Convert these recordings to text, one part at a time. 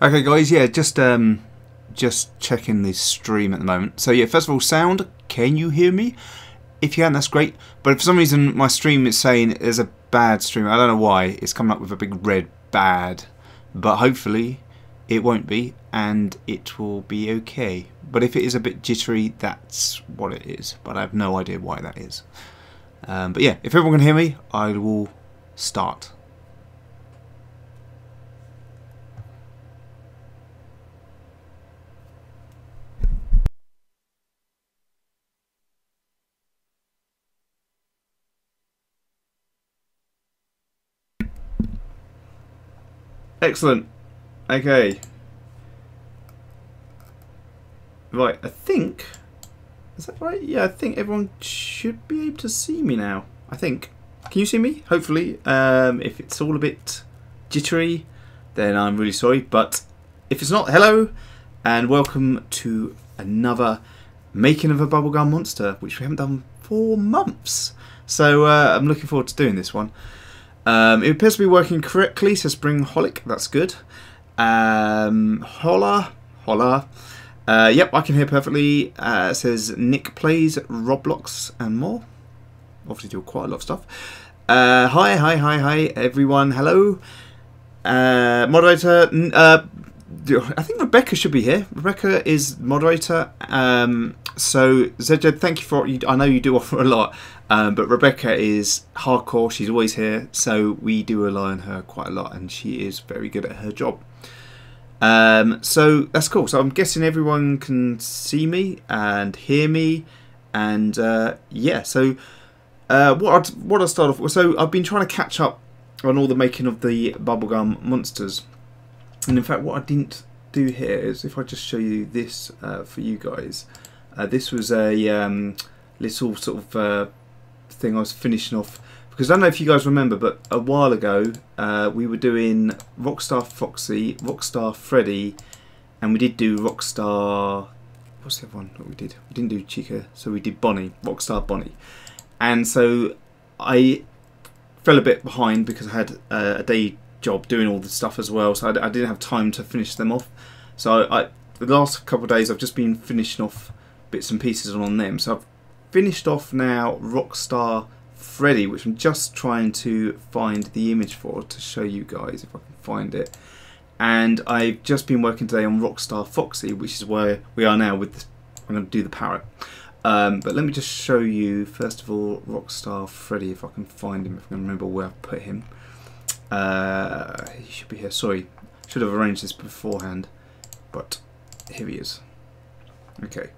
Okay, guys, yeah, just um, just checking the stream at the moment. So yeah, first of all, sound. Can you hear me? If you can, that's great. But for some reason, my stream is saying there's a bad stream. I don't know why. It's coming up with a big red bad. But hopefully, it won't be, and it will be okay. But if it is a bit jittery, that's what it is. But I have no idea why that is. Um, but yeah, if everyone can hear me, I will start. Excellent. Okay. Right, I think... Is that right? Yeah, I think everyone should be able to see me now. I think. Can you see me? Hopefully. Um, if it's all a bit jittery, then I'm really sorry. But if it's not, hello, and welcome to another making of a bubblegum monster, which we haven't done for months. So uh, I'm looking forward to doing this one. Um, it appears to be working correctly, says Springholic. That's good. Um, holla. Holla. Uh, yep, I can hear perfectly. Uh, says Nick plays Roblox and more. Obviously, do quite a lot of stuff. Uh, hi, hi, hi, hi, everyone. Hello. Uh, moderator. Uh, I think Rebecca should be here. Rebecca is moderator. Um, so, Zedjed, thank you for. I know you do offer a lot. Um, but Rebecca is hardcore. She's always here, so we do rely on her quite a lot, and she is very good at her job. Um, so that's cool. So I'm guessing everyone can see me and hear me, and uh, yeah. So uh, what I'd, what I start off with. So I've been trying to catch up on all the making of the bubblegum monsters, and in fact, what I didn't do here is if I just show you this uh, for you guys. Uh, this was a um, little sort of uh, thing I was finishing off because I don't know if you guys remember, but a while ago uh, we were doing Rockstar Foxy, Rockstar Freddy, and we did do Rockstar. What's the other one that we did? We didn't do Chica, so we did Bonnie, Rockstar Bonnie, and so I fell a bit behind because I had a day job doing all the stuff as well, so I, I didn't have time to finish them off. So I the last couple of days I've just been finishing off bits and pieces on them. So I've finished off now Rockstar Freddy, which I'm just trying to find the image for to show you guys if I can find it. And I've just been working today on Rockstar Foxy, which is where we are now with. The, I'm going to do the parrot. Um, but let me just show you first of all Rockstar Freddy if I can find him. If I can remember where I put him. Uh, he should be here. Sorry, should have arranged this beforehand, but here he is. Okay.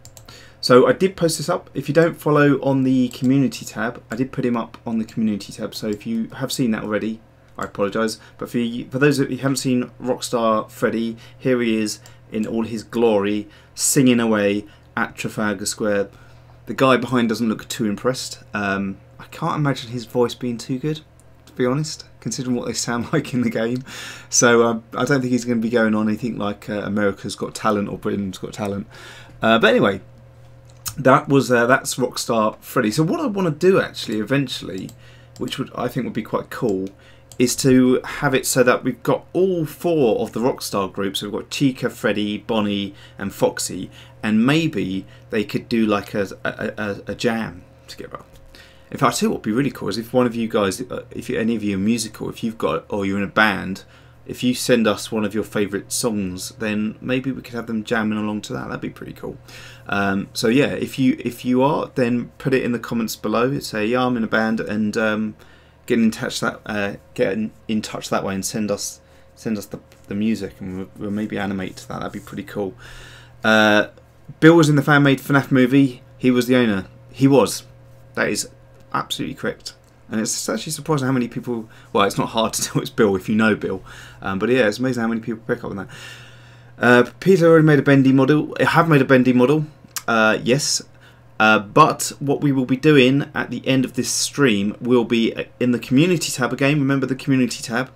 So I did post this up. If you don't follow on the community tab, I did put him up on the community tab. So if you have seen that already, I apologise. But for you, for those of you who haven't seen Rockstar Freddy, here he is in all his glory, singing away at Trafalgar Square. The guy behind doesn't look too impressed. Um, I can't imagine his voice being too good, to be honest, considering what they sound like in the game. So uh, I don't think he's going to be going on anything like uh, America's Got Talent or Britain's Got Talent. Uh, but anyway, that was uh, that's Rockstar Freddy. So what I want to do actually eventually, which would I think would be quite cool, is to have it so that we've got all four of the Rockstar groups. So we've got Chica, Freddy, Bonnie, and Foxy, and maybe they could do like a a, a, a jam together. In fact, I tell you what would be really cool is if one of you guys, uh, if any of you are musical, if you've got or you're in a band, if you send us one of your favourite songs, then maybe we could have them jamming along to that. That'd be pretty cool. Um, so yeah, if you if you are, then put it in the comments below. Say yeah, I'm in a band, and um, get in touch that uh, get in, in, touch that way, and send us send us the, the music, and we'll, we'll maybe animate to that. That'd be pretty cool. Uh, Bill was in the fan made FNAF movie. He was the owner. He was. That is absolutely correct. And it's actually surprising how many people. Well, it's not hard to tell it's Bill if you know Bill, um, but yeah, it's amazing how many people pick up on that. Uh, Peter already made a bendy model. I have made a bendy model. Uh, yes. Uh, but what we will be doing at the end of this stream will be in the community tab again. Remember the community tab.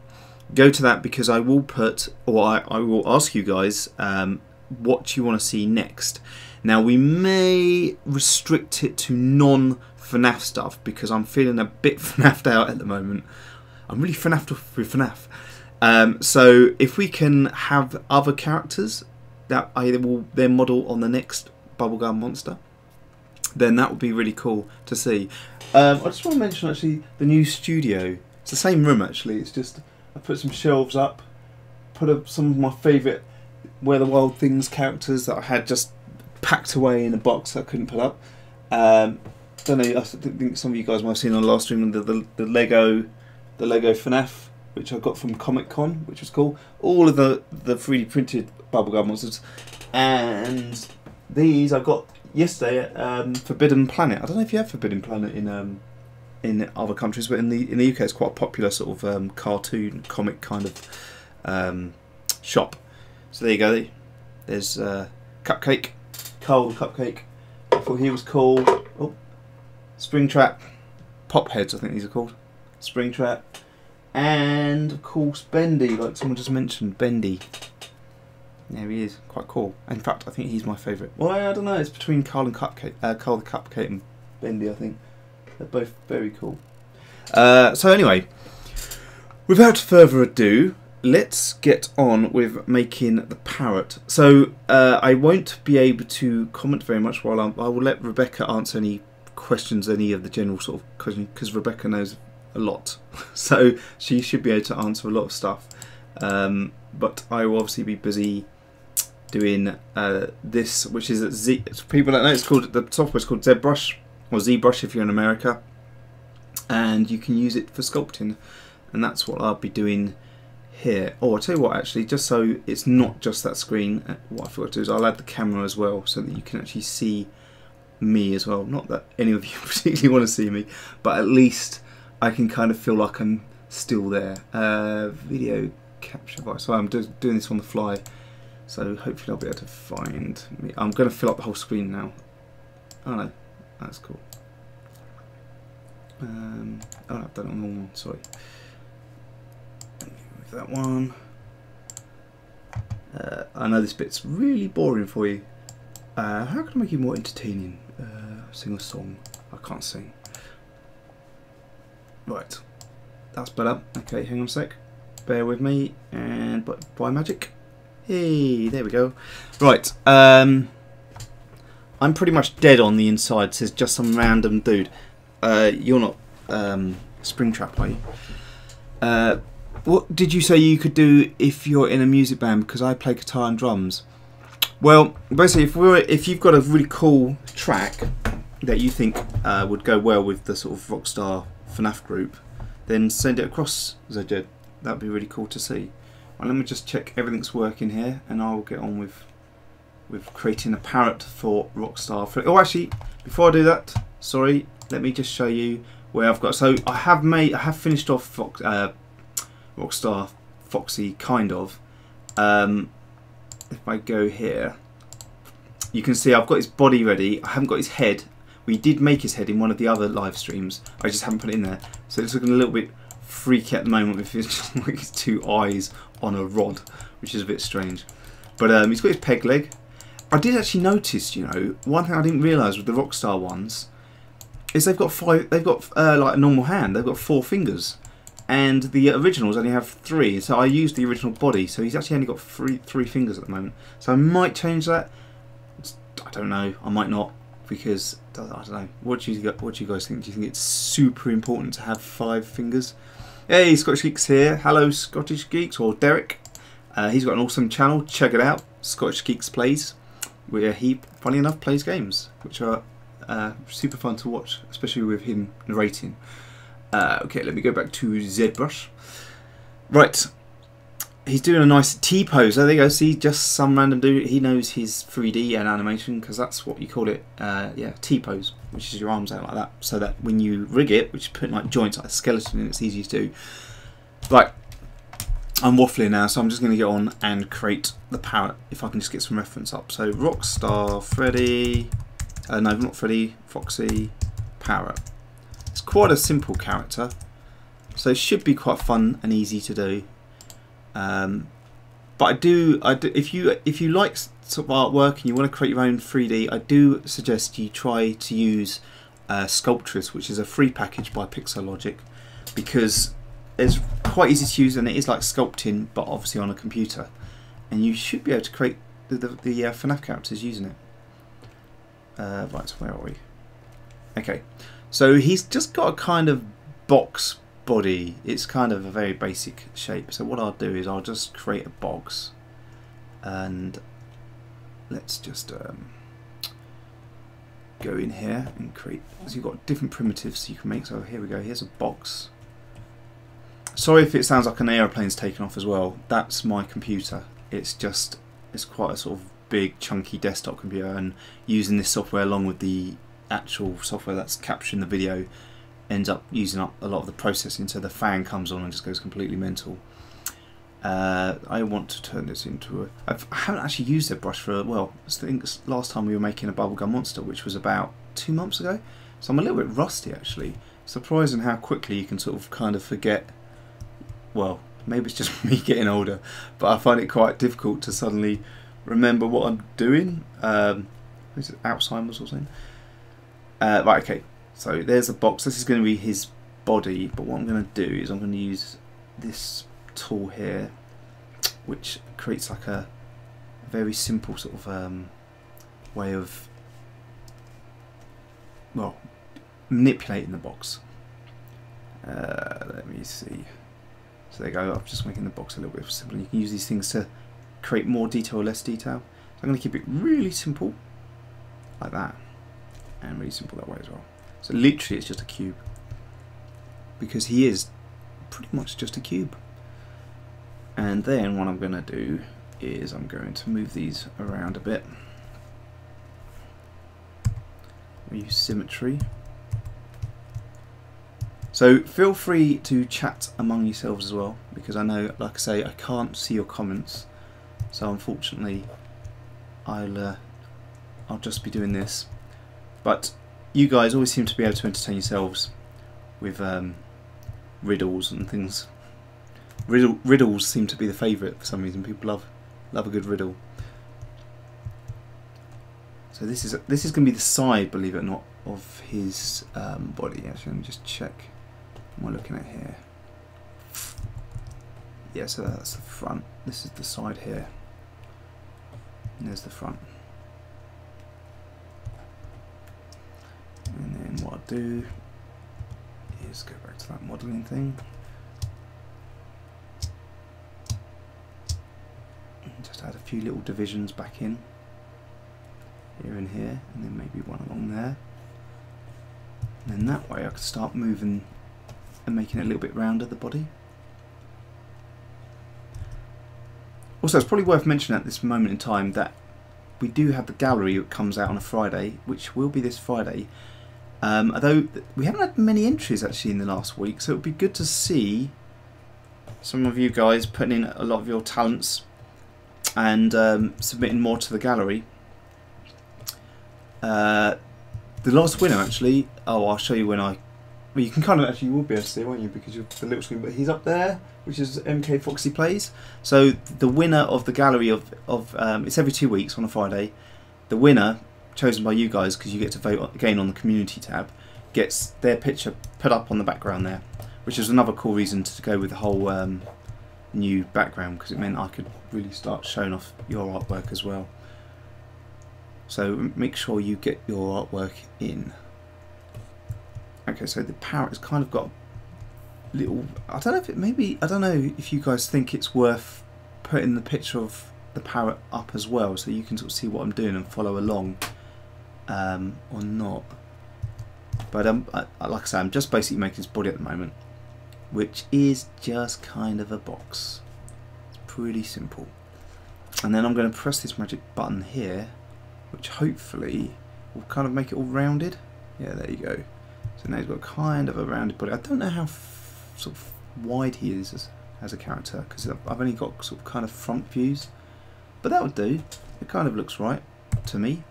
Go to that because I will put, or I, I will ask you guys um, what you want to see next. Now we may restrict it to non FNAF stuff because I'm feeling a bit FNAFed out at the moment. I'm really FNAFed with FNAF. Um, so if we can have other characters that either will then model on the next bubblegum monster, then that would be really cool to see. Um, I just want to mention actually the new studio. It's the same room actually. It's just I put some shelves up, put up some of my favourite Where the Wild Things characters that I had just packed away in a box that I couldn't put up. Um, don't know. I think some of you guys might have seen on the last stream the, the, the Lego, the Lego FNAF, which I got from Comic Con, which was cool. All of the the 3D printed bubblegum monsters, and these I got yesterday at um, Forbidden Planet. I don't know if you have Forbidden Planet in um, in other countries, but in the in the UK it's quite a popular sort of um, cartoon comic kind of um, shop. So there you go. There's uh, Cupcake, the Cupcake. I thought he was cool. Oh, Springtrap, Pop Heads I think these are called. Springtrap, and of course Bendy, like someone just mentioned, Bendy. There he is, quite cool. In fact, I think he's my favourite. Well, I don't know. It's between Carl and Cupcake, uh, Carl the Cupcake and Bendy. I think they're both very cool. Uh, so anyway, without further ado, let's get on with making the parrot. So uh, I won't be able to comment very much while I'm, I will let Rebecca answer any questions, any of the general sort of questions, because Rebecca knows a lot, so she should be able to answer a lot of stuff. Um, but I will obviously be busy doing uh, this, which is Z. People don't know it's called the software is called ZBrush or ZBrush if you're in America, and you can use it for sculpting, and that's what I'll be doing here. Oh, I'll tell you what, actually, just so it's not just that screen, uh, what I forgot to do is I'll add the camera as well, so that you can actually see me as well. Not that any of you particularly want to see me, but at least I can kind of feel like I'm still there. Uh, video capture device. So I'm just doing this on the fly. So hopefully I'll be able to find me. I'm going to fill up the whole screen now. Oh no, that's cool. Um, oh, I've done it on the one, sorry. Move that one. Uh, I know this bit's really boring for you. Uh, how can I make you more entertaining? Uh, sing a song. I can't sing. Right. That's better. Okay, hang on a sec. Bear with me. And by magic. Hey, there we go. Right, um, I'm pretty much dead on the inside. Says just some random dude. Uh, you're not um, Springtrap, are you? Uh, what did you say you could do if you're in a music band? Because I play guitar and drums. Well, basically, if we're if you've got a really cool track that you think uh, would go well with the sort of rockstar FNAF group, then send it across, Zed. That'd be really cool to see. Let me just check everything's working here and I will get on with with creating a parrot for Rockstar. Oh, actually, before I do that, sorry, let me just show you where I've got. So I have made, I have finished off Fox, uh, Rockstar Foxy, kind of. Um, if I go here, you can see I've got his body ready. I haven't got his head. We did make his head in one of the other live streams. I just haven't put it in there. So it's looking a little bit freaky at the moment with his, like his two eyes on a rod, which is a bit strange. But um, he's got his peg leg. I did actually notice, you know, one thing I didn't realise with the Rockstar ones is they've got five. They've got uh, like a normal hand. They've got four fingers, and the originals only have three. So I used the original body. So he's actually only got three three fingers at the moment. So I might change that. I don't know. I might not because I don't know. What do you what do you guys think? Do you think it's super important to have five fingers? Hey, Scottish Geeks here. Hello, Scottish Geeks, or Derek. Uh, he's got an awesome channel. Check it out. Scottish Geeks Plays, where he, funny enough, plays games, which are uh, super fun to watch, especially with him narrating. Uh, okay, let me go back to ZBrush. Right, he's doing a nice T pose. There you go. See, just some random dude. He knows his 3D and animation because that's what you call it. Uh, yeah, T pose, which is your arms out like that, so that when you rig it, which is putting like joints like a skeleton, and it's easy to do. Right, I'm waffling now, so I'm just going to get on and create the parrot. If I can just get some reference up. So Rockstar Freddy. Uh, no, not Freddy. Foxy Parrot. It's quite a simple character, so it should be quite fun and easy to do. Um, but I do, I do, if you if you like sort of artwork and you want to create your own 3D, I do suggest you try to use uh, Sculptris, which is a free package by Pixologic, because it's quite easy to use and it is like sculpting but obviously on a computer and you should be able to create the, the, the uh, FNAF characters using it. Uh, right, where are we? Okay, so he's just got a kind of box body. It's kind of a very basic shape. So what I'll do is I'll just create a box and let's just um, go in here and create, so you've got different primitives you can make. So here we go, here's a box. Sorry if it sounds like an aeroplane's taken off as well. That's my computer. It's just, it's quite a sort of big chunky desktop computer and using this software along with the actual software that's capturing the video ends up using up a lot of the processing so the fan comes on and just goes completely mental. Uh, I want to turn this into a... I've, I haven't actually used a brush for, well, I think last time we were making a bubblegum monster which was about two months ago so I'm a little bit rusty actually. Surprising how quickly you can sort of kind of forget, well, maybe it's just me getting older, but I find it quite difficult to suddenly remember what I'm doing. Um, is it Alzheimer's or something? Uh, right, okay. So there's a box. This is going to be his body, but what I'm going to do is I'm going to use this tool here, which creates like a very simple sort of um, way of, well, manipulating the box. Uh, let me see. So there you go. I'm just making the box a little bit simpler. You can use these things to create more detail or less detail. So I'm going to keep it really simple, like that, and really simple that way as well. So literally it's just a cube, because he is pretty much just a cube. And then what I'm going to do is I'm going to move these around a bit. We use symmetry. So feel free to chat among yourselves as well, because I know, like I say, I can't see your comments so unfortunately, I'll uh, I'll just be doing this. But you guys always seem to be able to entertain yourselves with um, riddles and things. Riddle, riddles seem to be the favourite for some reason. People love love a good riddle. So this is this is going to be the side, believe it or not, of his um, body. Actually, let me just check. What am I looking at here? Yeah, so that's the front. This is the side here. And there's the front. And then what I'll do is go back to that modelling thing. And just add a few little divisions back in. Here and here, and then maybe one along there. And then that way I can start moving and making it a little bit rounder, the body. Also, it's probably worth mentioning at this moment in time that we do have the gallery that comes out on a Friday, which will be this Friday. Um, although we haven't had many entries actually in the last week, so it would be good to see some of you guys putting in a lot of your talents and um, submitting more to the gallery. Uh, the last winner actually, oh I'll show you when I well, you can kind of actually you will be able to see, won't you? Because you're the little screen. But he's up there, which is MK Foxy Plays. So the winner of the gallery of of um, it's every two weeks on a Friday. The winner, chosen by you guys, because you get to vote again on the community tab, gets their picture put up on the background there, which is another cool reason to go with the whole um, new background because it meant I could really start showing off your artwork as well. So make sure you get your artwork in. Okay, so the parrot has kind of got little. I don't know if it maybe. I don't know if you guys think it's worth putting the picture of the parrot up as well, so you can sort of see what I'm doing and follow along, um, or not. But um, I, like I say, I'm just basically making his body at the moment, which is just kind of a box. It's pretty simple. And then I'm going to press this magic button here, which hopefully will kind of make it all rounded. Yeah, there you go. So now he's got kind of a rounded body. I don't know how sort of wide he is as, as a character because I've only got sort of kind of front views. But that would do. It kind of looks right to me.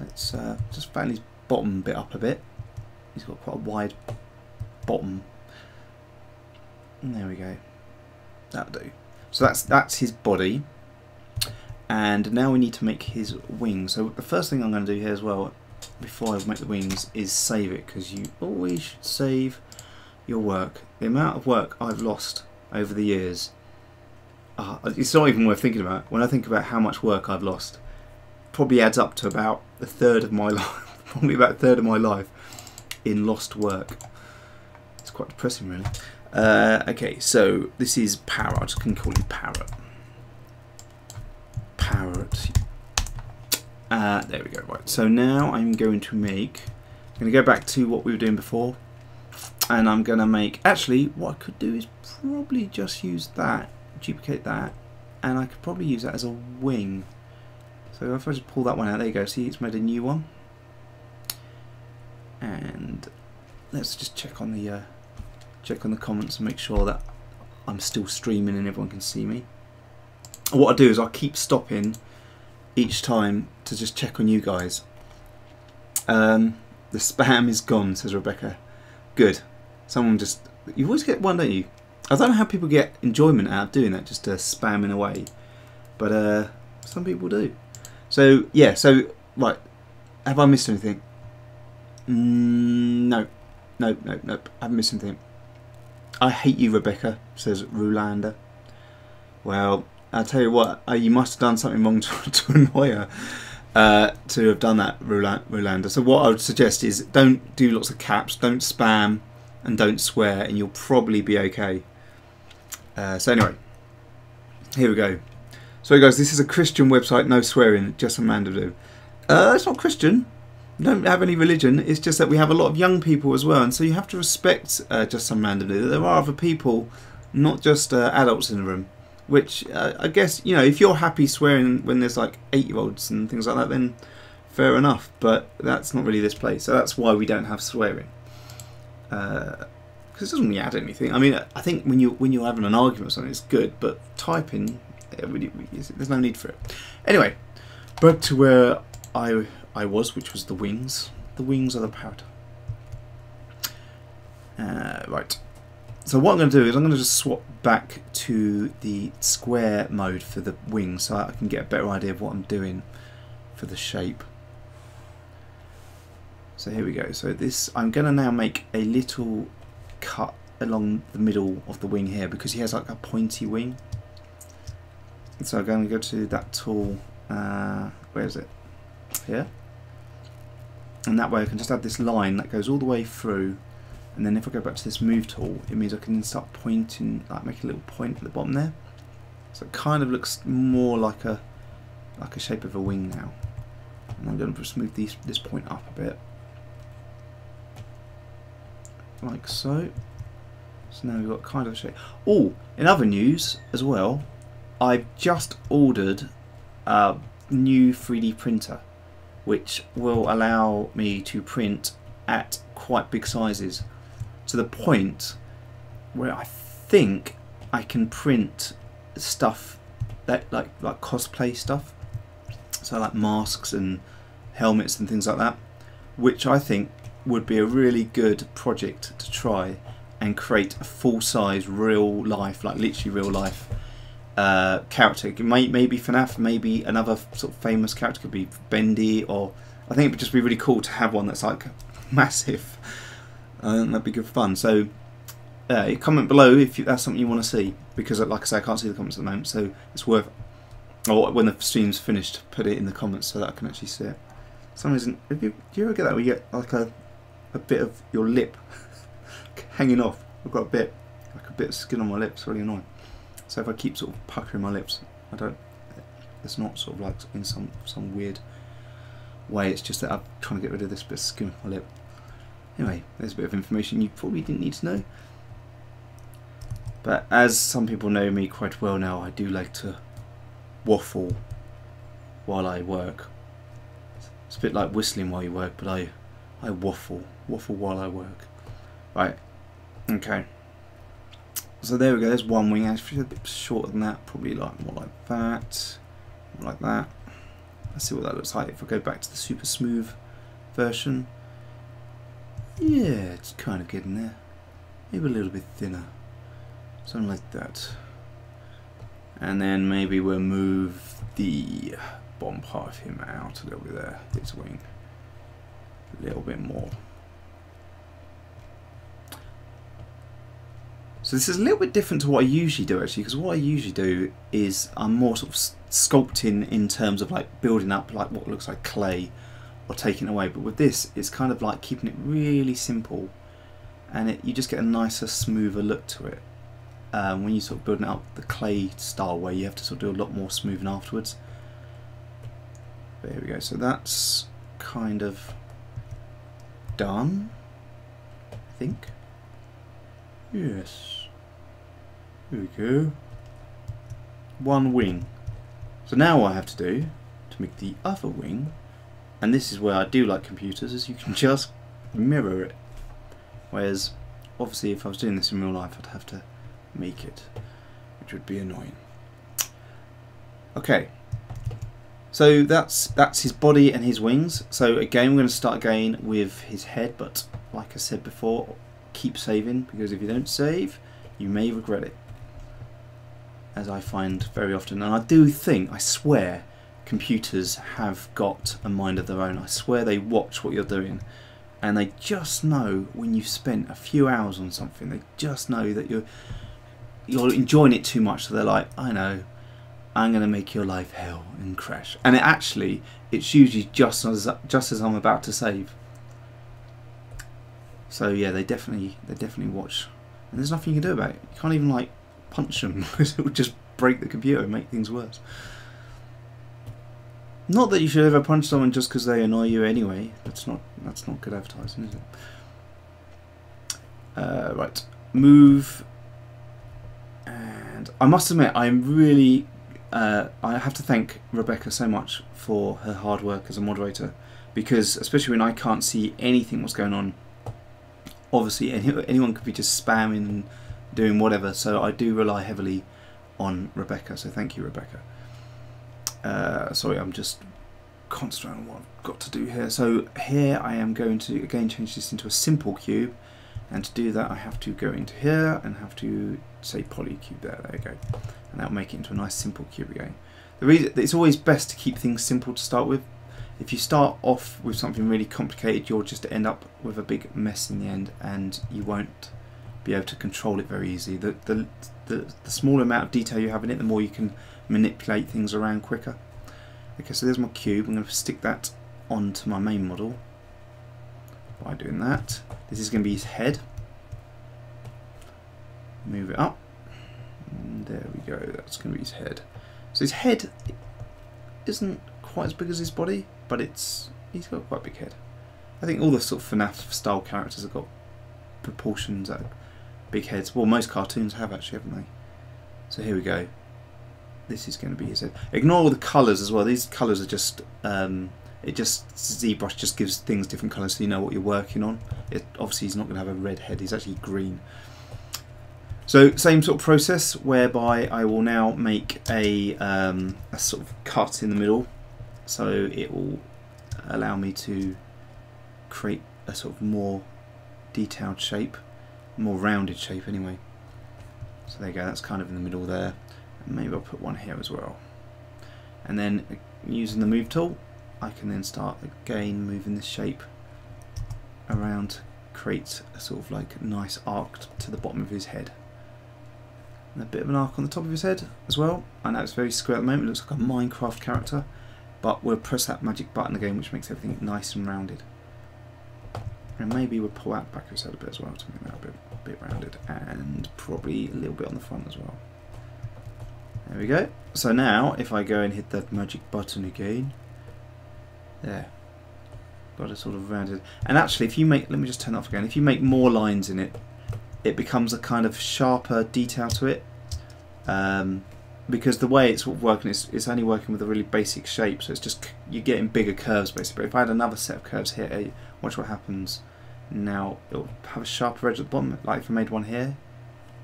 Let's uh, just fan his bottom bit up a bit. He's got quite a wide bottom. And there we go. That'll do. So that's that's his body. And now we need to make his wings. So the first thing I'm going to do here as well before I make the wings is save it because you always should save your work, the amount of work I've lost over the years, uh, it's not even worth thinking about. When I think about how much work I've lost, probably adds up to about a third of my life, probably about a third of my life in lost work. It's quite depressing, really. Uh, okay, so this is Parrot. I can call you Parrot. Parrot. Uh, there we go. Right. So now I'm going to make. I'm going to go back to what we were doing before, and I'm going to make. Actually, what I could do is probably just use that, duplicate that, and I could probably use that as a wing. So if I just pull that one out, there you go. See, it's made a new one. And let's just check on the uh, check on the comments and make sure that I'm still streaming and everyone can see me. What I do is I keep stopping each time to just check on you guys. Um, the spam is gone, says Rebecca. Good. Someone just you always get one, don't you? I don't know how people get enjoyment out of doing that, just uh, spamming away, but uh, some people do. So yeah, so right, have I missed anything? Mm, no, no, no, no. I haven't missed anything. I hate you, Rebecca, says Rulander. Well, I'll tell you what, uh, you must have done something wrong to, to annoy her uh, to have done that, Rulander. So what I would suggest is don't do lots of caps, don't spam, and don't swear, and you'll probably be okay. Uh, so anyway, here we go. So guys, this is a Christian website, no swearing, just a Mandaloo. Uh, it's not Christian. We don't have any religion. It's just that we have a lot of young people as well, and so you have to respect uh, just some randomly. There are other people, not just uh, adults in the room. Which uh, I guess you know, if you're happy swearing when there's like eight-year-olds and things like that, then fair enough. But that's not really this place, so that's why we don't have swearing. Because uh, it doesn't really add anything. I mean, I think when you when you're having an argument or something, it's good, but typing there's no need for it. Anyway, back to where I I was, which was the wings. The wings are the parrot. Uh, right. So what I'm going to do is I'm going to just swap back to the square mode for the wings so I can get a better idea of what I'm doing for the shape. So here we go. So this, I'm going to now make a little cut along the middle of the wing here because he has like a pointy wing. So I'm going to go to that tool, uh, where is it? Here. And that way I can just add this line that goes all the way through and then if I go back to this move tool it means I can start pointing, like make a little point at the bottom there. So it kind of looks more like a like a shape of a wing now. And I'm going to just move these, this point up a bit. Like so. So now we've got kind of a shape. Oh, in other news as well, I've just ordered a new 3D printer which will allow me to print at quite big sizes to the point where I think I can print stuff that like like cosplay stuff. So like masks and helmets and things like that which I think would be a really good project to try and create a full-size real life like literally real life uh, character. May, maybe FNAF, maybe another sort of famous character could be Bendy, or I think it would just be really cool to have one that's like massive. Uh, that'd be good fun. So uh, comment below if you, that's something you want to see, because like I say, I can't see the comments at the moment, so it's worth. Or when the stream's finished, put it in the comments so that I can actually see it. For some reason, you, do you ever get that? Where you get like a a bit of your lip hanging off. I've got a bit, like a bit of skin on my lips. Really annoying. So if I keep sort of puckering my lips, I don't. It's not sort of like in some some weird way. It's just that I'm trying to get rid of this bit of skin on my lip. Anyway, there's a bit of information you probably didn't need to know. But as some people know me quite well now, I do like to waffle while I work. It's a bit like whistling while you work, but I, I waffle, waffle while I work. Right, okay. So there we go, there's one wing, actually a bit shorter than that, probably like more like that, more like that. Let's see what that looks like if I go back to the super smooth version. Yeah, it's kind of getting there. Maybe a little bit thinner. Something like that. And then maybe we'll move the bomb part of him out a little bit there, this wing. A little bit more. So this is a little bit different to what I usually do actually, because what I usually do is I'm more sort of sculpting in terms of like building up like what looks like clay or taking away. But with this, it's kind of like keeping it really simple, and it, you just get a nicer, smoother look to it. Um, when you sort of building up the clay style where you have to sort of do a lot more smoothing afterwards. There we go. So that's kind of done. I think. Yes. Here we go. One wing. So now what I have to do to make the other wing, and this is where I do like computers, is you can just mirror it. Whereas, obviously, if I was doing this in real life, I'd have to make it, which would be annoying. Okay, so that's that's his body and his wings. So again, we're going to start again with his head, but like I said before, keep saving because if you don't save, you may regret it. As I find very often, and I do think, I swear, computers have got a mind of their own. I swear they watch what you're doing, and they just know when you've spent a few hours on something. They just know that you're you're enjoying it too much, so they're like, I know, I'm going to make your life hell and crash. And it actually, it's usually just as just as I'm about to save. So yeah, they definitely they definitely watch, and there's nothing you can do about it. You can't even like punch them because it would just break the computer and make things worse. Not that you should ever punch someone just because they annoy you anyway. That's not that's not good advertising, is it? Uh, right, move. And I must admit, I'm really uh, I have to thank Rebecca so much for her hard work as a moderator because especially when I can't see anything what's going on obviously anyone could be just spamming doing whatever so I do rely heavily on Rebecca so thank you Rebecca uh, sorry I'm just concentrating on what I've got to do here so here I am going to again change this into a simple cube and to do that I have to go into here and have to say polycube there there we go and that'll make it into a nice simple cube again. The reason it's always best to keep things simple to start with. If you start off with something really complicated, you'll just end up with a big mess in the end, and you won't be able to control it very easily. The the the, the smaller amount of detail you have in it, the more you can manipulate things around quicker. Okay, so there's my cube. I'm going to stick that onto my main model by doing that. This is going to be his head. Move it up. And there we go, that's going to be his head. So his head isn't quite as big as his body, but it's he's got quite a big head. I think all the sort of FNAF style characters have got proportions at big heads. Well, most cartoons have actually, haven't they? So here we go. This is going to be his head. Ignore all the colours as well. These colours are just um, it just ZBrush just gives things different colours so you know what you're working on. It, obviously, he's not going to have a red head. He's actually green. So same sort of process whereby I will now make a, um, a sort of cut in the middle so it will allow me to create a sort of more detailed shape, more rounded shape anyway. So there you go, that's kind of in the middle there. And maybe I'll put one here as well. And then using the move tool, I can then start again moving this shape around, to create a sort of like nice arc to the bottom of his head and a bit of an arc on the top of his head as well. I know it's very square at the moment, it looks like a Minecraft character, but we'll press that magic button again which makes everything nice and rounded. And maybe we'll pull out back of his head a bit as well to make that a bit, a bit rounded, and probably a little bit on the front as well. There we go. So now, if I go and hit that magic button again, there, got it sort of rounded. And actually, if you make, let me just turn off again, if you make more lines in it, it becomes a kind of sharper detail to it. Um, because the way it's working, is it's only working with a really basic shape, so it's just you're getting bigger curves basically. But if I had another set of curves here, watch what happens. Now it'll have a sharper edge at the bottom, like if I made one here.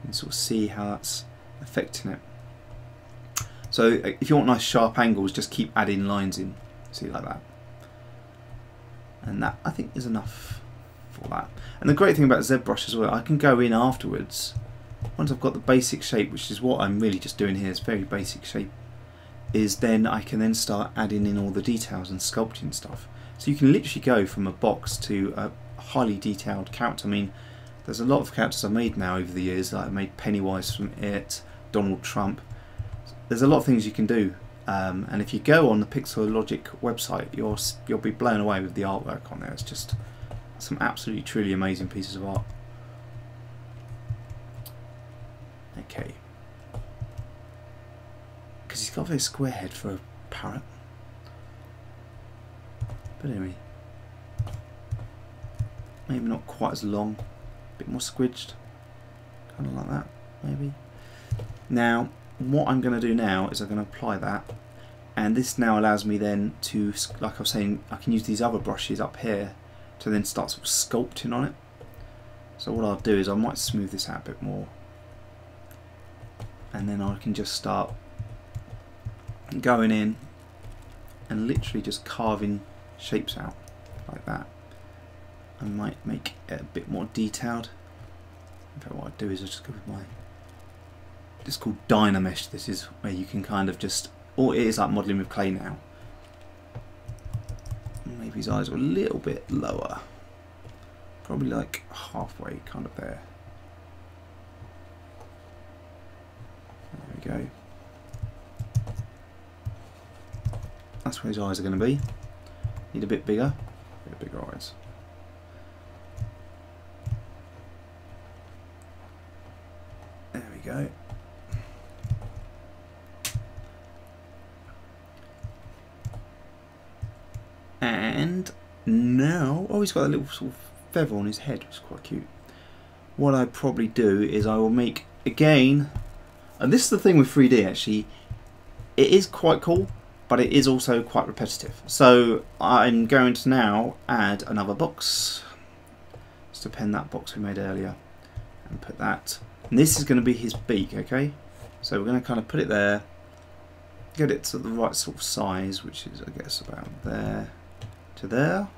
and sort of see how that's affecting it. So uh, if you want nice sharp angles, just keep adding lines in. See like that. And that I think is enough for that. And the great thing about ZBrush as well, I can go in afterwards, once I've got the basic shape, which is what I'm really just doing here, it's very basic shape, is then I can then start adding in all the details and sculpting stuff. So you can literally go from a box to a highly detailed character. I mean, There's a lot of characters I've made now over the years. Like I made Pennywise from it, Donald Trump. There's a lot of things you can do, um, and if you go on the Pixologic website, you'll you'll be blown away with the artwork on there. It's just some absolutely truly amazing pieces of art. Okay, because he's got a very square head for a parrot. But anyway, maybe not quite as long, a bit more squidged, kind of like that, maybe. Now, what I'm going to do now is I'm going to apply that, and this now allows me then to, like I was saying, I can use these other brushes up here to then start sort of sculpting on it. So what I'll do is I might smooth this out a bit more, and then I can just start going in and literally just carving shapes out like that. I might make it a bit more detailed. In fact, what I do is I just go with my. It's called Dynamesh. This is where you can kind of just. Or it is like modelling with clay now. Maybe his eyes are a little bit lower. Probably like halfway, kind of there. There we go. That's where his eyes are going to be. Need a bit bigger. A bit bigger eyes. There we go. And now, oh, he's got a little sort of feather on his head, which is quite cute. What I probably do is I will make again, and this is the thing with 3D actually, it is quite cool but it is also quite repetitive. So I'm going to now add another box. Just append that box we made earlier and put that. And this is going to be his beak, okay? So we're going to kind of put it there, get it to the right sort of size, which is I guess about there to there.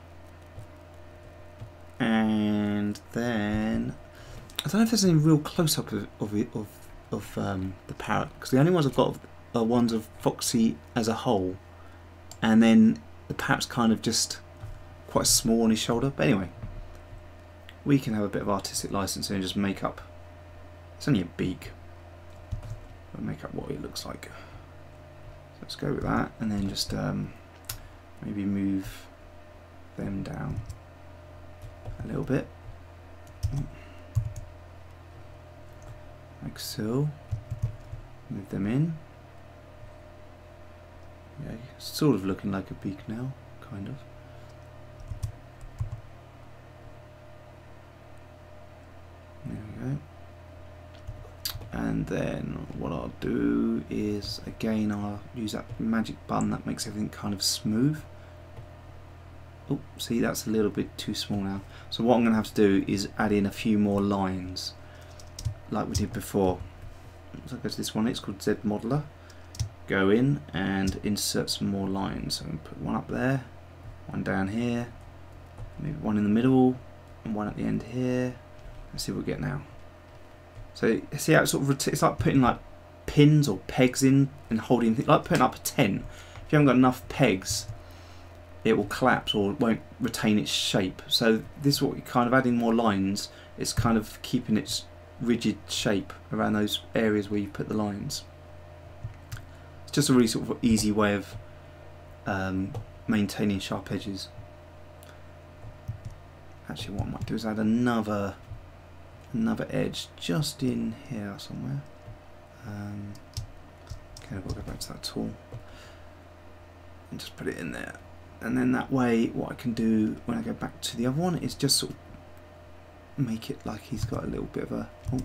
And then I don't know if there's any real close-up of of, of, of um, the parrot because the only ones I've got are ones of Foxy as a whole, and then the perhaps kind of just quite small on his shoulder. But anyway, we can have a bit of artistic license and just make up. It's only a beak. Make up what it looks like. So let's go with that, and then just um, maybe move them down a little bit, like so. Move them in. Yeah, sort of looking like a beak now, kind of. There we go. And then what I'll do is, again, I'll use that magic button that makes everything kind of smooth. Oh, see, that's a little bit too small now. So what I'm going to have to do is add in a few more lines, like we did before. So I go to this one, it's called Z Modeler go in and insert some more lines. I'm going to put one up there, one down here, maybe one in the middle, and one at the end here. Let's see what we get now. So see how it's sort of it's like putting like pins or pegs in and holding like putting up a tent. If you haven't got enough pegs, it will collapse or won't retain its shape. So this is what we kind of adding more lines. It's kind of keeping its rigid shape around those areas where you put the lines It's just a really sort of easy way of um, maintaining sharp edges. Actually what I might do is add another another edge just in here somewhere. Um, okay, we'll go back to that tool and just put it in there. And then that way what I can do when I go back to the other one is just sort of make it like he's got a little bit of a oh,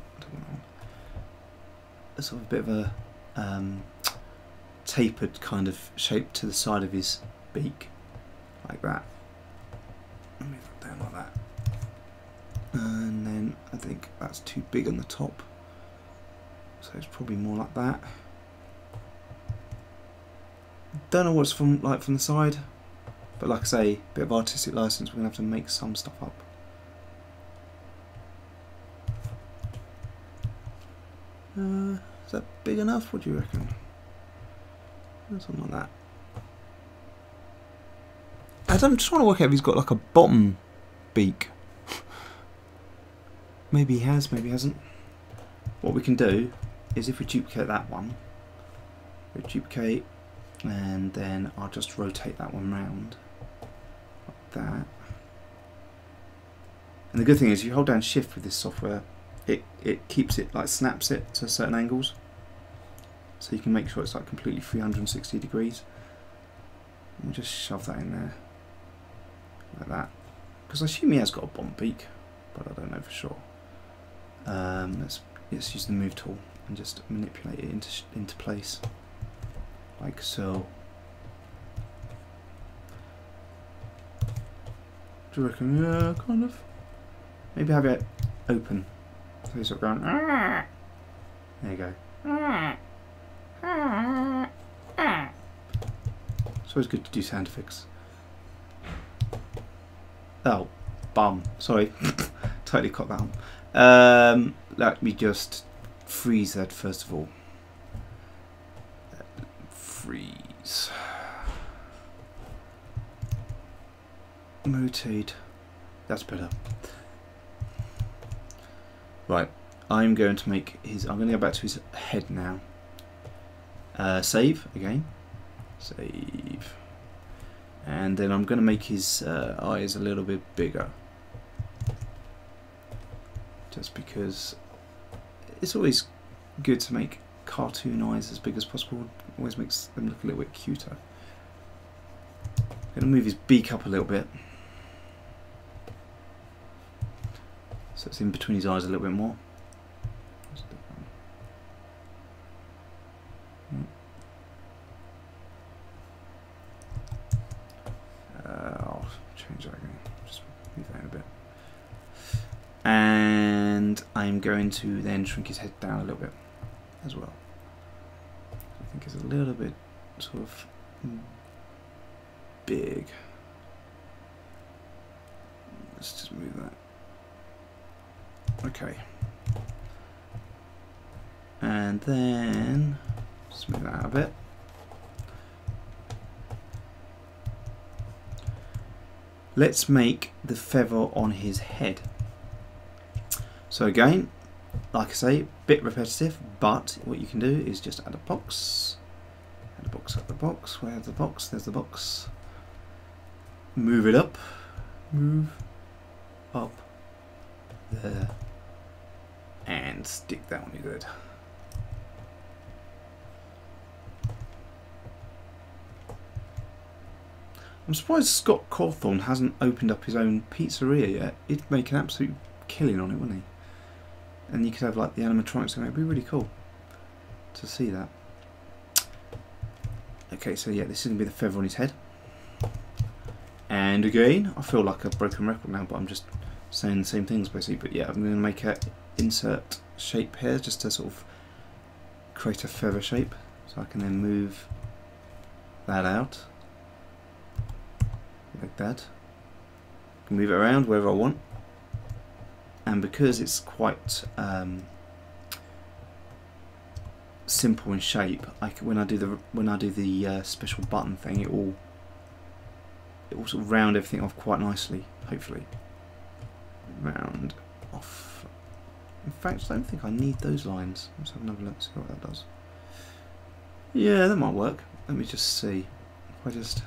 a sort of a bit of a um, tapered kind of shape to the side of his beak, like that. Move that down like that. And then I think that's too big on the top, so it's probably more like that. Don't know what's from like from the side, but like I say, bit of artistic license. We're gonna have to make some stuff up. Uh, is that big enough? What do you reckon? Something like that. I'm just trying to work out if he's got like a bottom beak. Maybe he has, maybe he hasn't. What we can do is if we duplicate that one, we duplicate and then I'll just rotate that one round like that. And the good thing is you hold down shift with this software, it, it keeps it, like snaps it to certain angles. So you can make sure it's like completely 360 degrees. And just shove that in there, like that. Because I assume he has got a bomb peak, but I don't know for sure. Um, let's, let's use the move tool and just manipulate it into, into place, like so. Do you reckon? Yeah, kind of. Maybe have it open. So sort of going. There you go. It's always good to do sound effects. Oh, bum. Sorry. totally caught that one. Um, let me just freeze that first of all. Freeze. Rotate. That's better. Right, I'm going to make his. I'm going to go back to his head now. Uh, save again. Save. And then I'm going to make his uh, eyes a little bit bigger. Just because it's always good to make cartoon eyes as big as possible. Always makes them look a little bit cuter. I'm going to move his beak up a little bit. So it's in between his eyes a little bit more. Uh, I'll change that again. Just move that a bit. And I'm going to then shrink his head down a little bit as well. I think it's a little bit sort of big. Let's just move that. Okay. And then move that out a bit. Let's make the feather on his head. So again, like I say, bit repetitive, but what you can do is just add a box. Add a box, add the box, where's the box? There's the box. Move it up. Move up there and stick that on your head. I'm surprised Scott Cawthon hasn't opened up his own pizzeria yet. He'd make an absolute killing on it, wouldn't he? And you could have like the animatronics and it'd be really cool to see that. Okay, so yeah, this is going to be the feather on his head. And again, I feel like a broken record now, but I'm just saying the same things basically. But yeah, I'm going to make a insert shape here just to sort of create a feather shape. So I can then move that out like that. Can move it around wherever I want. And because it's quite um, simple in shape, I can, when I do the when I do the uh, special button thing, it all it will sort of round everything off quite nicely. Hopefully, round off. In fact, I don't think I need those lines. Let's have another look, see what that does. Yeah, that might work. Let me just see. If I just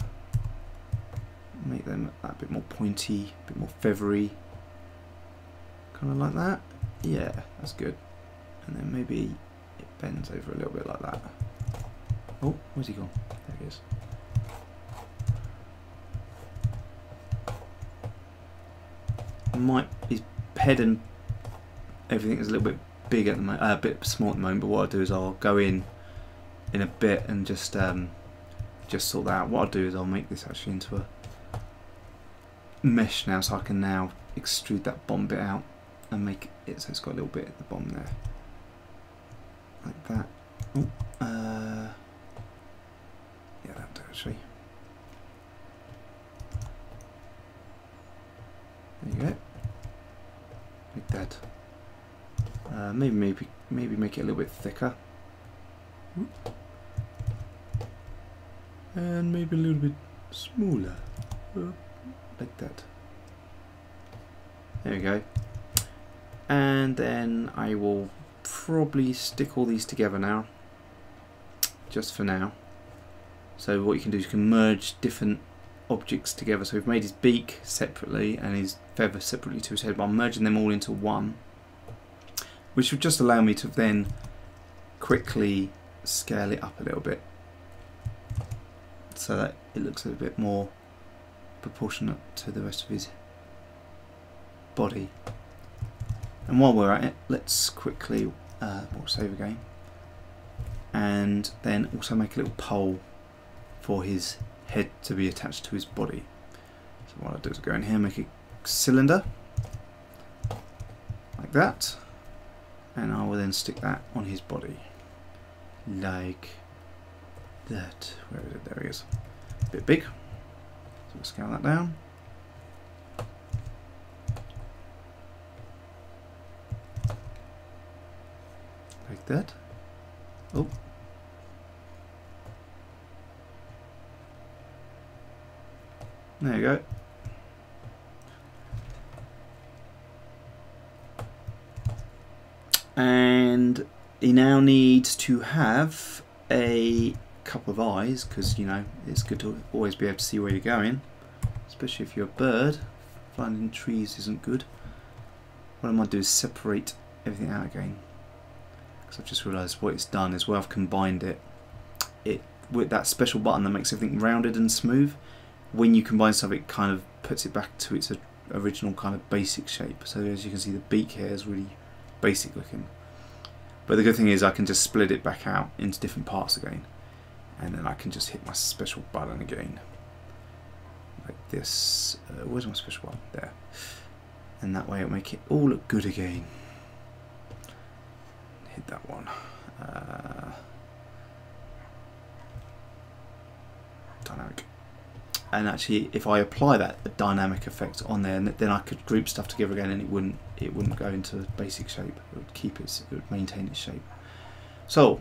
make them a bit more pointy, a bit more feathery, kind of like that. Yeah, that's good. And then maybe it bends over a little bit like that. Oh, where's he gone? There he is. Might his head and everything is a little bit big at the moment, uh, a bit small at the moment. But what I'll do is I'll go in in a bit and just um, just sort that out. What I'll do is I'll make this actually into a mesh now so I can now extrude that bomb bit out and make it so it's got a little bit at the bottom there like that oh, uh, yeah that'll do actually there you go like that uh, maybe maybe maybe make it a little bit thicker and maybe a little bit smaller like that. There we go. And then I will probably stick all these together now. Just for now. So what you can do is you can merge different objects together. So we've made his beak separately and his feather separately to his head, but I'm merging them all into one. Which would just allow me to then quickly scale it up a little bit. So that it looks a bit more proportionate to the rest of his body. And while we're at it, let's quickly uh, save again, and then also make a little pole for his head to be attached to his body. So what I'll do is go in here, make a cylinder like that, and I will then stick that on his body like that. Where is it? There he is. A bit big. So we'll scale that down. Like that. Oh. There you go. And he now needs to have a couple of eyes because you know it's good to always be able to see where you're going especially if you're a bird. Flying in trees isn't good. What I might do is separate everything out again because I've just realised what it's done is where I've combined it. It with that special button that makes everything rounded and smooth when you combine stuff it kind of puts it back to its original kind of basic shape. So as you can see the beak here is really basic looking. But the good thing is I can just split it back out into different parts again. And then I can just hit my special button again. Like this. Uh, where's my special one there. And that way it'll make it all look good again. Hit that one. Uh, dynamic and actually if I apply that dynamic effect on there then I could group stuff together again and it wouldn't it wouldn't go into basic shape. It would keep its it would maintain its shape. So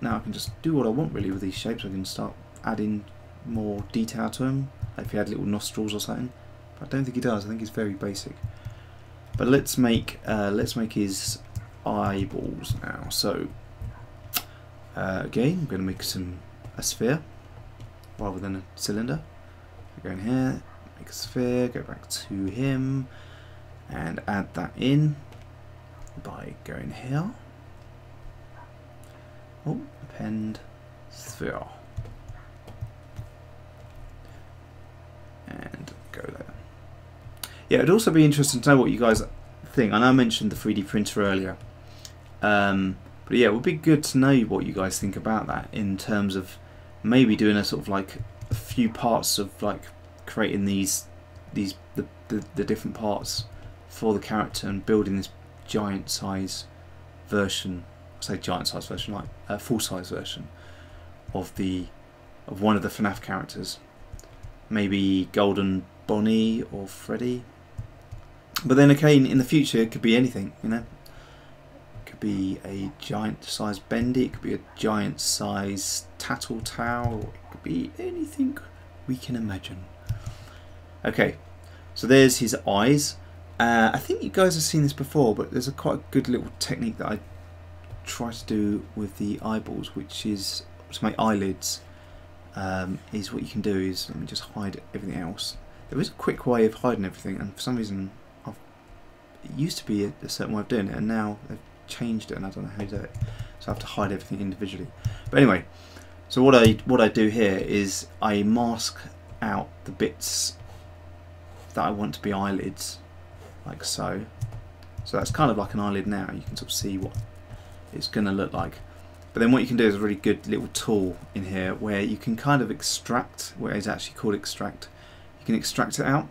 now I can just do what I want really with these shapes. I can start adding more detail to them like if he had little nostrils or something. But I don't think he does. I think he's very basic. But let's make uh, let's make his eyeballs now. So uh, again I'm going to make some a sphere rather than a cylinder. Go in here, make a sphere, go back to him, and add that in by going here. Oh, append sphere. And go there. Yeah, it'd also be interesting to know what you guys think. I know I mentioned the 3D printer earlier. Um, but yeah, it would be good to know what you guys think about that in terms of maybe doing a sort of like a few parts of like creating these these the, the, the different parts for the character and building this giant size version I say giant size version like a full size version of the of one of the FNAF characters. Maybe Golden Bonnie or Freddy. But then again in the future it could be anything you know be a giant size bendy, it could be a giant size Tattletail, it could be anything we can imagine. Okay, so there's his eyes. Uh, I think you guys have seen this before, but there's a quite a good little technique that I try to do with the eyeballs, which is to make eyelids. Um, is what you can do is let me just hide everything else. There is a quick way of hiding everything, and for some reason, I've, it used to be a, a certain way of doing it, and now they've changed it and I don't know how to do it. So I have to hide everything individually. But anyway, so what I what I do here is I mask out the bits that I want to be eyelids, like so. So that's kind of like an eyelid now. You can sort of see what it's going to look like. But then what you can do is a really good little tool in here where you can kind of extract, where it's actually called extract. You can extract it out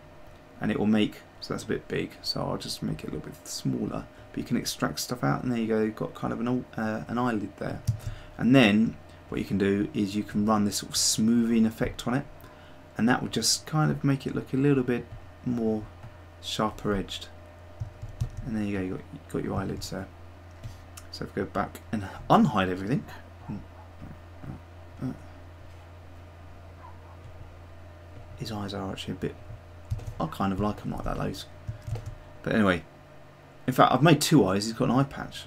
and it will make, so that's a bit big, so I'll just make it a little bit smaller but you can extract stuff out and there you go you've got kind of an, uh, an eyelid there. And then what you can do is you can run this sort of smoothing effect on it and that will just kind of make it look a little bit more sharper edged. And there you go you got, you got your eyelids there. So if we go back and unhide everything. His eyes are actually a bit I kind of like them like that those. But anyway, in fact, I've made two eyes. He's got an eye patch.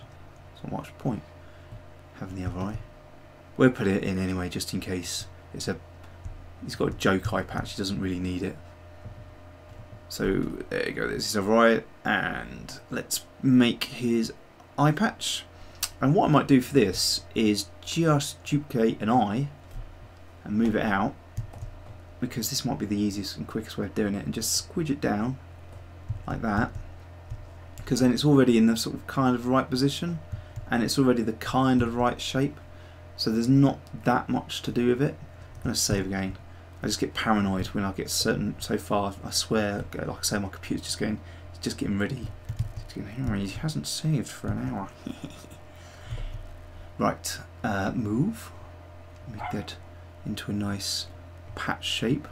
So much point having the other eye. We'll put it in anyway, just in case it's a. He's got a joke eye patch. He doesn't really need it. So there you go. This is a right, and let's make his eye patch. And what I might do for this is just duplicate an eye and move it out because this might be the easiest and quickest way of doing it and just squidge it down like that because then it's already in the sort of kind of right position and it's already the kind of right shape so there's not that much to do with it. I'm going to save again. I just get paranoid when I get certain so far I swear like I say my computer's just going it's just getting ready. He hasn't saved for an hour. right, uh, move. Make that into a nice patch shape.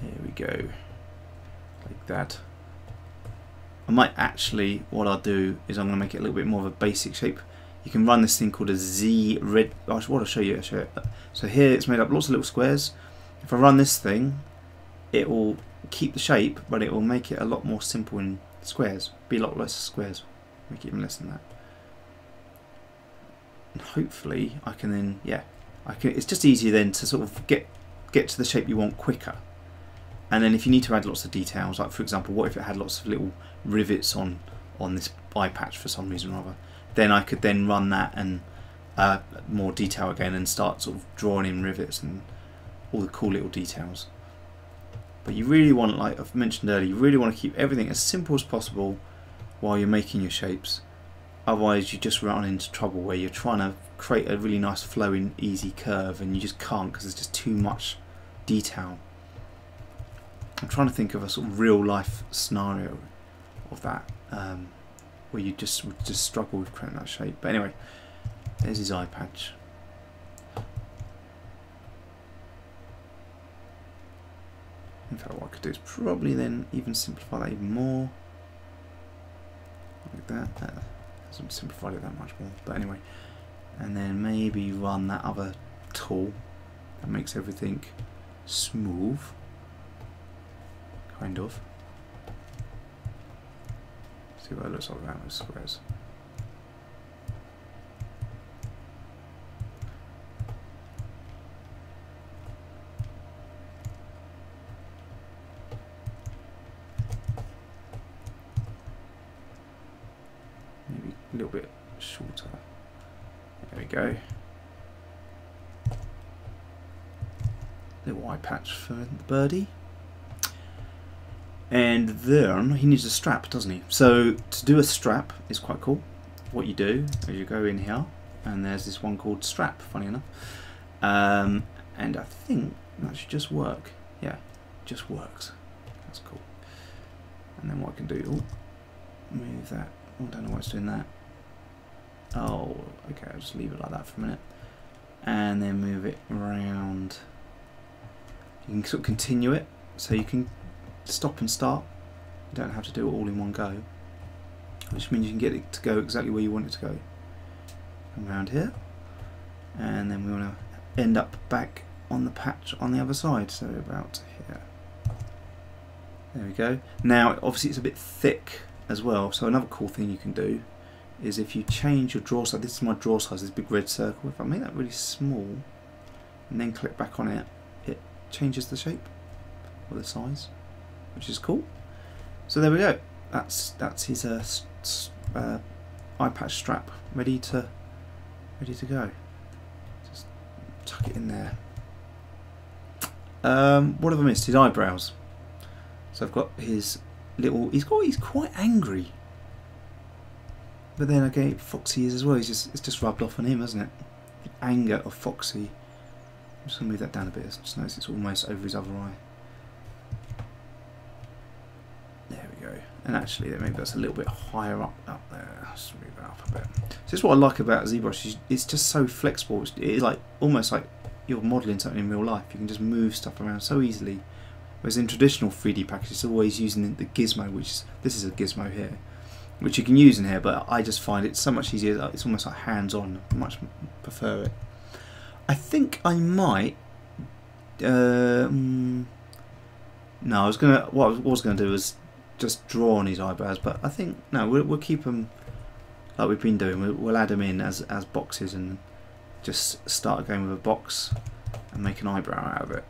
Here we go, like that. I might actually, what I'll do is I'm going to make it a little bit more of a basic shape. You can run this thing called a Z red. What I'll show you. Show you. So here it's made up lots of little squares. If I run this thing, it will keep the shape, but it will make it a lot more simple in squares. Be a lot less squares. Make it even less than that. And hopefully I can then, yeah, I can. It's just easier then to sort of get get to the shape you want quicker. And then if you need to add lots of details, like for example, what if it had lots of little rivets on on this eye patch for some reason or other, then I could then run that and uh, more detail again and start sort of drawing in rivets and all the cool little details. But you really want, like I've mentioned earlier, you really want to keep everything as simple as possible while you're making your shapes. Otherwise you just run into trouble where you're trying to create a really nice flowing easy curve and you just can't because there's just too much detail. I'm trying to think of a sort of real life scenario of that um, where you just would just struggle with creating that shape. But anyway, there's his eye patch. In fact, what I could do is probably then even simplify that even more. Like that. that hasn't simplified it that much more. But anyway, and then maybe run that other tool that makes everything smooth. Kind of. See what it looks like around those squares. Maybe a little bit shorter. There we go. Little eye patch for the birdie. And then he needs a strap, doesn't he? So to do a strap is quite cool. What you do is you go in here, and there's this one called strap, funny enough. Um, and I think that should just work. Yeah, just works. That's cool. And then what I can do, move that. Oh, I don't know why it's doing that. Oh, okay, I'll just leave it like that for a minute. And then move it around. You can sort of continue it, so you can stop and start. You don't have to do it all in one go. Which means you can get it to go exactly where you want it to go. Come around here. And then we want to end up back on the patch on the other side, so about here. There we go. Now, obviously it's a bit thick as well, so another cool thing you can do is if you change your draw size, this is my draw size, this big red circle, if I make that really small and then click back on it, it changes the shape or the size, which is cool. So there we go. That's that's his uh, uh, eye patch strap ready to ready to go. Just tuck it in there. Um, what have I missed? His eyebrows. So I've got his little. He's got. He's quite angry but then again, Foxy is as well. He's just it's just rubbed off on him, hasn't it? The anger of Foxy. I'm just gonna move that down a bit. Just notice it's almost over his other eye. There we go. And actually, maybe that's a little bit higher up up there. Let's move that up a bit. So this is what I like about ZBrush. It's just so flexible. It's like almost like you're modelling something in real life. You can just move stuff around so easily. Whereas in traditional 3D packages, it's always using the gizmo, which is, this is a gizmo here which you can use in here, but I just find it so much easier. It's almost like hands-on. Much prefer it. I think I might. Um, No, I was gonna. What I was, was gonna do was just draw on his eyebrows, but I think no, we'll, we'll keep them like we've been doing. We'll, we'll add them in as as boxes and just start going with a box and make an eyebrow out of it.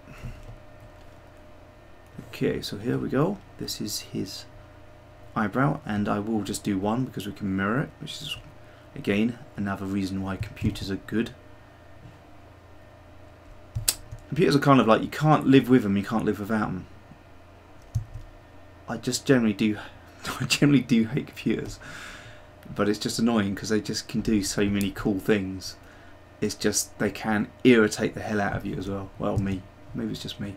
Okay, so here we go. This is his eyebrow, and I will just do one because we can mirror it, which is again another reason why computers are good. Computers are kind of like you can't live with them, you can't live without them. I just generally do, I generally do hate computers, but it's just annoying because they just can do so many cool things. It's just they can irritate the hell out of you as well. Well, me, maybe it's just me.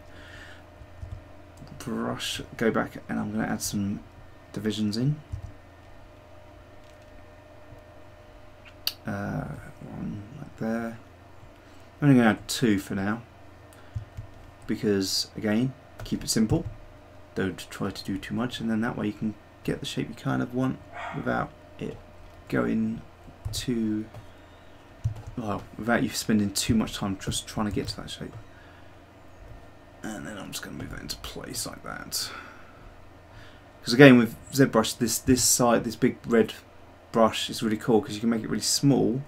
Brush, go back, and I'm going to add some divisions in. Uh, one like there. I'm only going to add two for now because again keep it simple don't try to do too much and then that way you can get the shape you kind of want without it going too well without you spending too much time just trying to get to that shape. And then I'm just going to move that into place like that. Because again with ZBrush this this side this big red brush is really cool because you can make it really small.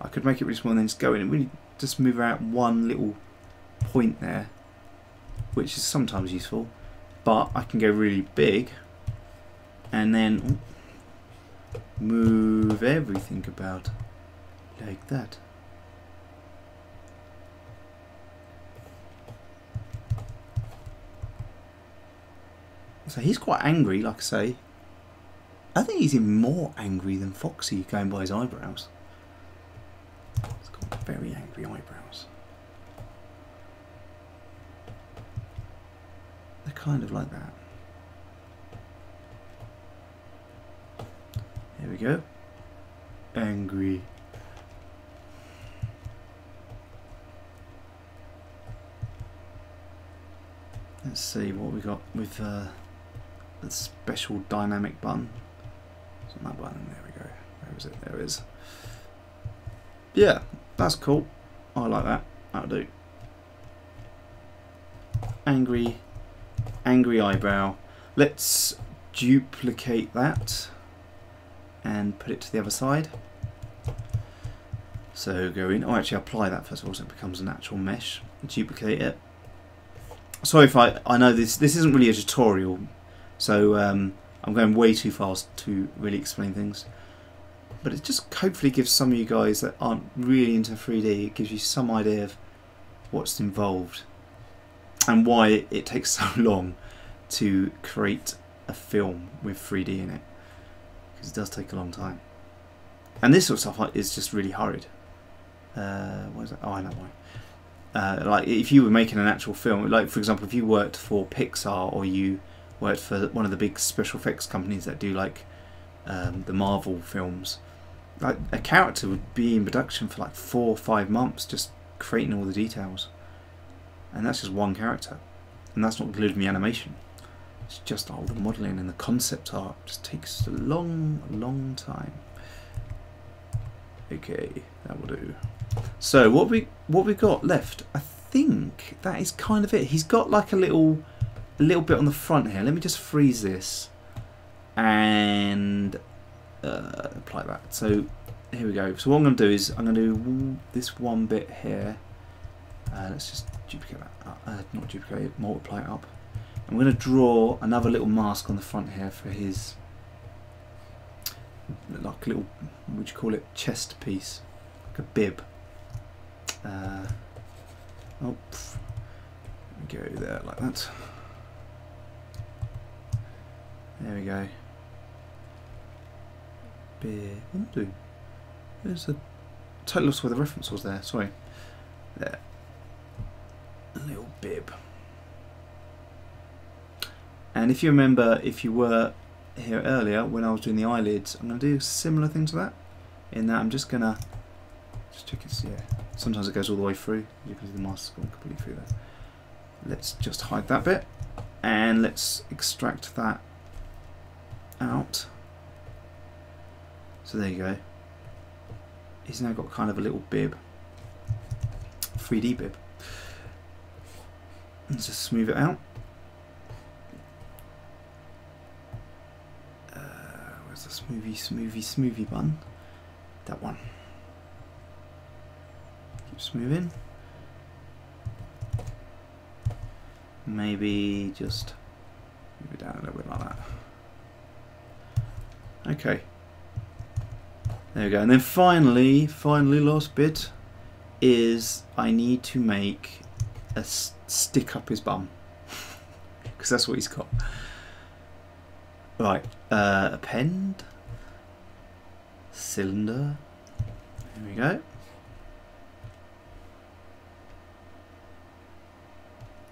I could make it really small and then just go in and really just move out one little point there which is sometimes useful but I can go really big and then move everything about like that. So he's quite angry, like I say. I think he's even more angry than Foxy going by his eyebrows. He's got very angry eyebrows. They're kind of like that. Here we go. Angry. Let's see what we got with uh, the special dynamic button. It's on that button. There we go. Where is it? There it is. Yeah, that's cool. I like that. That'll do. Angry angry eyebrow. Let's duplicate that and put it to the other side. So go in, oh actually apply that first of all so it becomes an actual mesh. Duplicate it. Sorry if I, I know this, this isn't really a tutorial, so um, I'm going way too fast to really explain things. But it just hopefully gives some of you guys that aren't really into 3D, it gives you some idea of what's involved and why it takes so long to create a film with 3D in it because it does take a long time. And this sort of stuff is just really hurried uh, what is that? oh I know why. Uh, like if you were making an actual film like for example if you worked for Pixar or you worked for one of the big special effects companies that do like um, the Marvel films like a character would be in production for like four or five months just creating all the details and that's just one character. And that's not including the animation. It's just all the modelling and the concept art just takes a long long time. Okay that will do. So what we what we got left I think that is kind of it. He's got like a little a little bit on the front here. Let me just freeze this and uh, apply that. So here we go. So what I'm to do is I'm going to do this one bit here uh, let's just duplicate that, uh, not duplicate it, multiply it up. I'm going to draw another little mask on the front here for his, like a little, would you call it, chest piece, like a bib. Uh, oh, go there like that. There we go. Bib. There's a total loss where the reference was there. Sorry. There little bib. And if you remember, if you were here earlier when I was doing the eyelids, I'm going to do a similar thing to that. In that I'm just going to just check it. Yeah, sometimes it goes all the way through. You can see the mask going completely through there. Let's just hide that bit, and let's extract that out. So there you go. He's now got kind of a little bib, 3D bib just smooth it out. Uh, where's the smoothie, smoothie, smoothie bun? That one. Keep smoothing. Maybe just move it down a little bit like that. Okay. There we go. And then finally, finally last bit is I need to make a stick up his bum because that's what he's got. Right, uh, append, cylinder. There we go.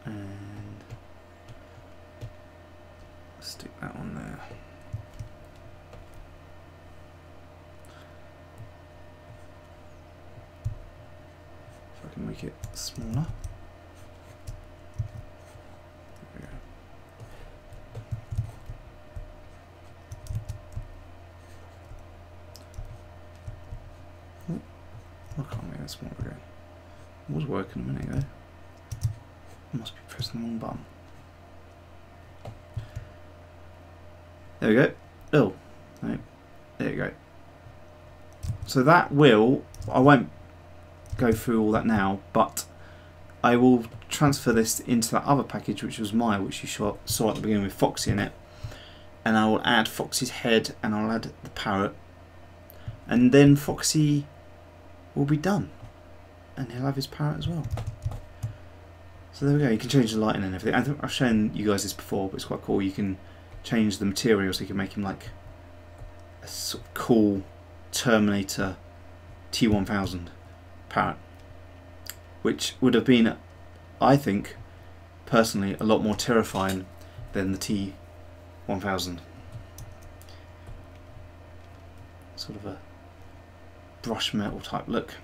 And stick that on there. If I can make it smaller. I can't make that smaller again. It was working a minute ago. I must be pressing the wrong button. There we go. Oh, no. There you go. So that will, I won't go through all that now, but I will transfer this into that other package, which was Maya, which you saw at the beginning with Foxy in it. And I will add Foxy's head and I'll add the parrot. And then Foxy will be done. And he'll have his parrot as well. So there we go, you can change the lighting and everything. I've shown you guys this before, but it's quite cool. You can change the material so you can make him like a sort of cool Terminator T1000 parrot. Which would have been, I think, personally, a lot more terrifying than the T1000. Sort of a brush metal type look.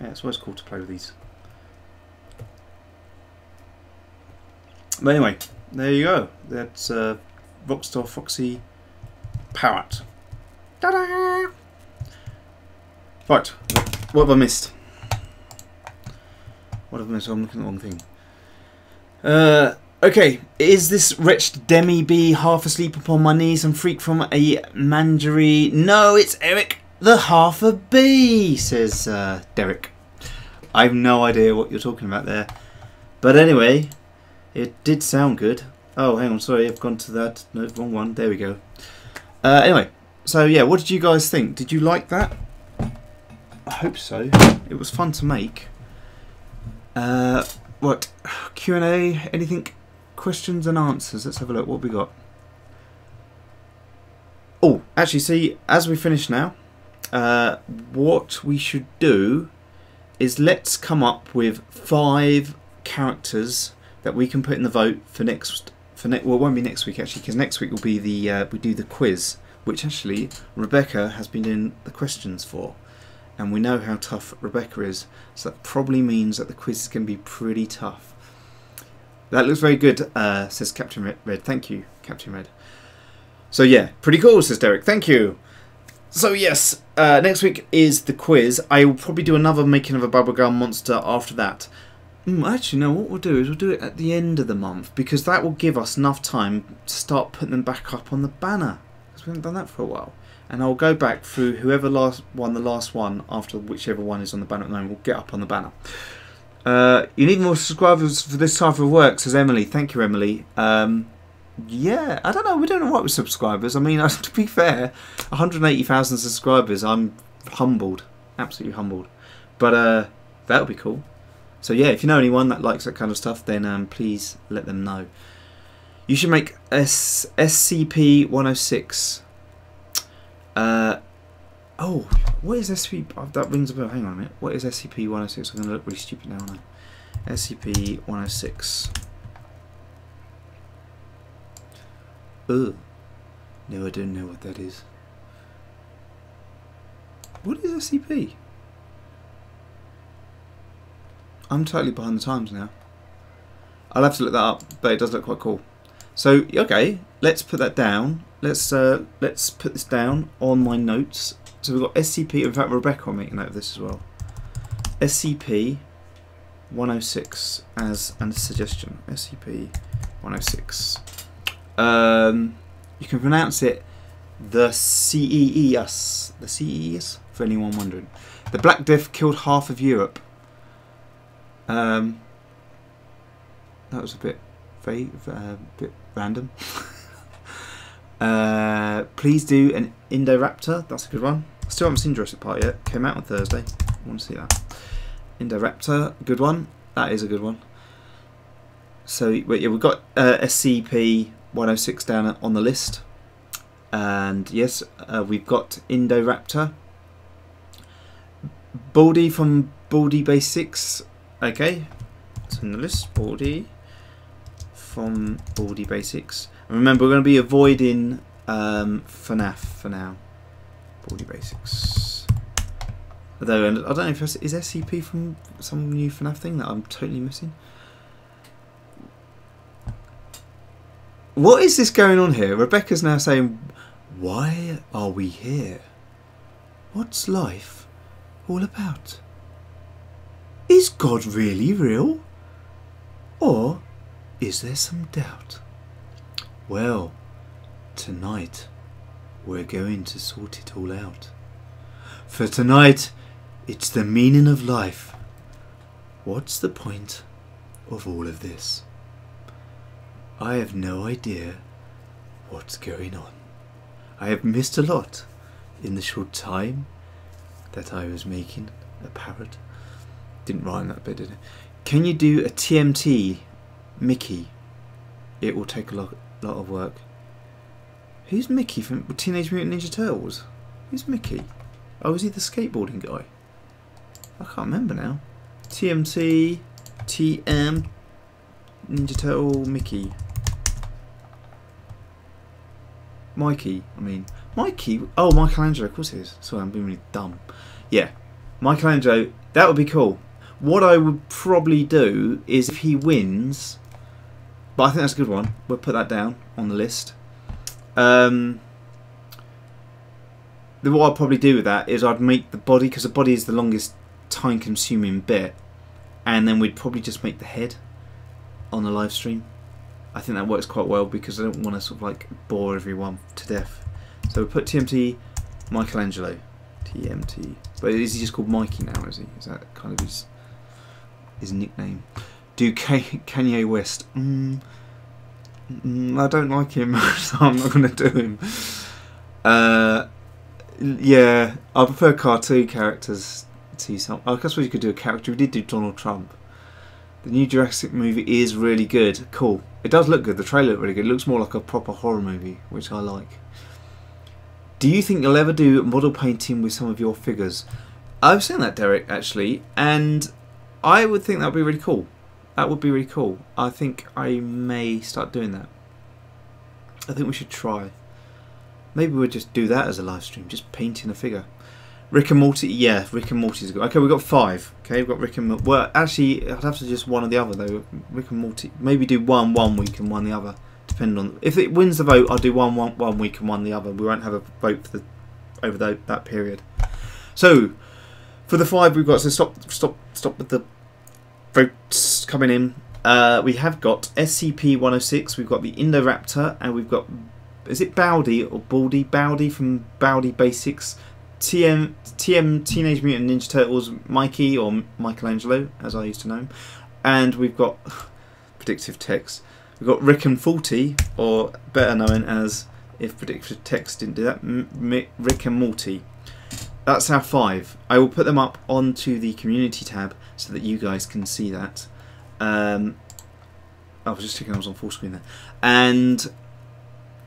Yeah, it's always cool to play with these. But anyway, there you go. That's uh, Rockstar Foxy Parrot. Ta-da! Right, what have I missed? What have I missed? I'm looking at the wrong thing. Uh, Okay, is this wretched Demi bee half asleep upon my knees and freak from a mangerie? No, it's Eric the half a bee, says uh, Derek. I have no idea what you're talking about there. But anyway, it did sound good. Oh, hang on, sorry, I've gone to that. No, wrong one. There we go. Uh, anyway, so yeah, what did you guys think? Did you like that? I hope so. It was fun to make. Uh, what? Q&A? Anything questions and answers. Let's have a look. What we got? Oh, actually, see, as we finish now, uh, what we should do is let's come up with five characters that we can put in the vote for next. For ne- well, it won't be next week actually, because next week will be the uh, we do the quiz, which actually Rebecca has been doing the questions for, and we know how tough Rebecca is, so that probably means that the quiz is going to be pretty tough. That looks very good, uh, says Captain Red. Thank you, Captain Red. So yeah, pretty cool, says Derek. Thank you. So yes, uh, next week is the quiz. I will probably do another making of a bubblegum monster after that. Mm, actually, no. What we'll do is we'll do it at the end of the month because that will give us enough time to start putting them back up on the banner because we haven't done that for a while. And I'll go back through whoever last won the last one after whichever one is on the banner at the moment. We'll get up on the banner. Uh, you need more subscribers for this type of work, says Emily. Thank you, Emily. Um, yeah, I don't know. We don't know what with subscribers. I mean, to be fair, 180,000 subscribers. I'm humbled, absolutely humbled. But uh, that would be cool. So yeah, if you know anyone that likes that kind of stuff, then um, please let them know. You should make SCP 106. Uh, Oh, what is SCP? Oh, that rings a bell. Hang on a minute. What is SCP 106? I'm going to look really stupid now, aren't I? SCP 106. Ugh. No, I don't know what that is. What is SCP? I'm totally behind the times now. I'll have to look that up, but it does look quite cool. So, okay, let's put that down. Let's uh, let's put this down on my notes so we've got SCP, in fact Rebecca will make a note of this as well. SCP 106 as a suggestion. SCP 106. Um, You can pronounce it the CEES. The CEES, for anyone wondering. The Black Death killed half of Europe. Um, that was a bit vague, uh, bit random. uh, please do an Indoraptor. That's a good one. Still haven't seen Jurassic Park yet. Came out on Thursday. I want to see that. Indoraptor, good one. That is a good one. So yeah, we've got uh, SCP 106 down on the list, and yes, uh, we've got Indoraptor. Baldy from Baldy Basics. Okay, it's on the list. Baldy from Baldy Basics. And remember, we're going to be avoiding um, FNAF for now. Baldy Basics. Although, I don't know if it's, is SCP from some new FNAF thing that I'm totally missing. What is this going on here? Rebecca's now saying, Why are we here? What's life all about? Is God really real? Or is there some doubt? Well, tonight we're going to sort it all out. For tonight, it's the meaning of life. What's the point of all of this? I have no idea what's going on. I have missed a lot in the short time that I was making a parrot. Didn't rhyme that bit, did it? Can you do a TMT Mickey? It will take a lot, lot of work. Who's Mickey from Teenage Mutant Ninja Turtles? Who's Mickey? Oh, is he the skateboarding guy? I can't remember now. TMT, TM, Ninja Turtle, Mickey. Mikey, I mean. Mikey? Oh, Michelangelo, of course it is. Sorry, I'm being really dumb. Yeah, Michelangelo, that would be cool. What I would probably do is if he wins, but I think that's a good one. We'll put that down on the list. Um, what I'd probably do with that is I'd make the body, because the body is the longest time consuming bit, and then we'd probably just make the head on the live stream. I think that works quite well because I don't want to sort of like bore everyone to death. So we put TMT Michelangelo. TMT. But is he just called Mikey now, is he? Is that kind of his his nickname? Do Kanye West. Mm, mm, I don't like him, so I'm not going to do him. Uh, yeah, I prefer cartoon characters to some. I guess we could do a character. We did do Donald Trump. The new Jurassic movie is really good. Cool. It does look good. The trailer looked really good. It looks more like a proper horror movie, which I like. Do you think you'll ever do model painting with some of your figures? I've seen that, Derek, actually, and I would think that would be really cool. That would be really cool. I think I may start doing that. I think we should try. Maybe we'll just do that as a live stream, just painting a figure. Rick and Morty, yeah, Rick and Morty's good. Okay, we've got five. Okay, we've got Rick and Morty. Well, actually, I'd have to just one or the other though. Rick and Morty. Maybe do one one week and one the other, depending on if it wins the vote. I'll do one one one week and one the other. We won't have a vote for the over the, that period. So, for the five we've got. So stop, stop, stop with the votes coming in. Uh, we have got SCP 106. We've got the Indoraptor, and we've got is it Bowdy or Baldy Bowdy from Bowdy Basics. TM TM Teenage Mutant Ninja Turtles Mikey or Michelangelo as I used to know him, and we've got predictive text. We've got Rick and Forty, or better known as if predictive text didn't do that, M Rick and Morty. That's our five. I will put them up onto the community tab so that you guys can see that. Um, I was just checking I was on full screen there, and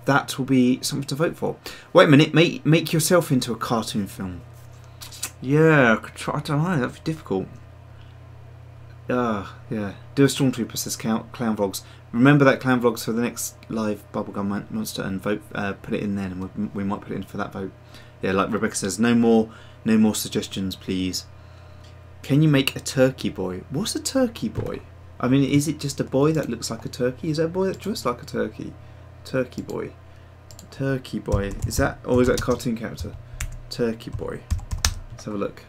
that will be something to vote for. Wait a minute, make make yourself into a cartoon film. Yeah, I, don't know, that'd be difficult. Ah, uh, yeah. Do a Stormtrooper says Clown Vlogs. Remember that Clown Vlogs for the next live Bubblegum Monster and vote. Uh, put it in then, and we, we might put it in for that vote. Yeah, like Rebecca says, no more, no more suggestions, please. Can you make a turkey boy? What's a turkey boy? I mean, is it just a boy that looks like a turkey? Is there a boy that dressed like a turkey? Turkey Boy. Turkey Boy. Is that, or is that a cartoon character? Turkey Boy. Let's have a look.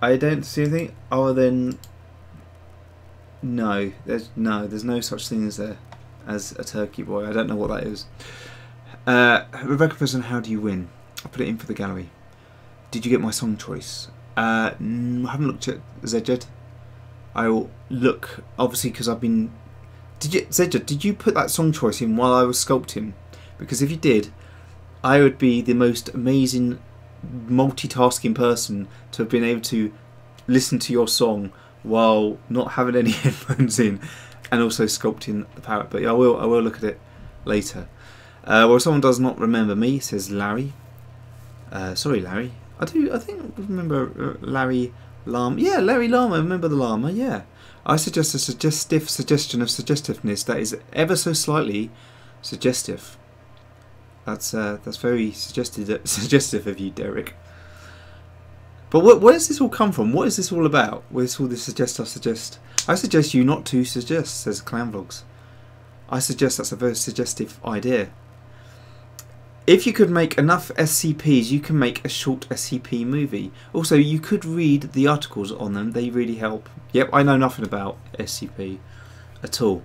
I don't see anything other than no. There's no. There's no such thing as there as a turkey boy. I don't know what that is. Uh, Rebecca Person, how do you win? I put it in for the gallery. Did you get my song choice? Uh, I haven't looked at yet. I will look, obviously, because I've been. Did you, Zedja, did you put that song choice in while I was sculpting? Because if you did, I would be the most amazing multitasking person to have been able to listen to your song while not having any headphones in and also sculpting the parrot. But yeah, I will I will look at it later. Uh, well, someone does not remember me, says Larry. Uh, sorry, Larry. I do. I think I remember uh, Larry Llama. Yeah, Larry Llama. Remember the llama? Yeah. I suggest a suggestive suggestion of suggestiveness that is ever so slightly suggestive. That's uh, that's very suggestive suggestive of you, Derek. But what, where does this all come from? What is this all about? Where's all this suggest? I suggest. I suggest you not to suggest, says Clan Vlogs. I suggest that's a very suggestive idea. If you could make enough SCPs, you can make a short SCP movie. Also, you could read the articles on them, they really help. Yep, I know nothing about SCP at all.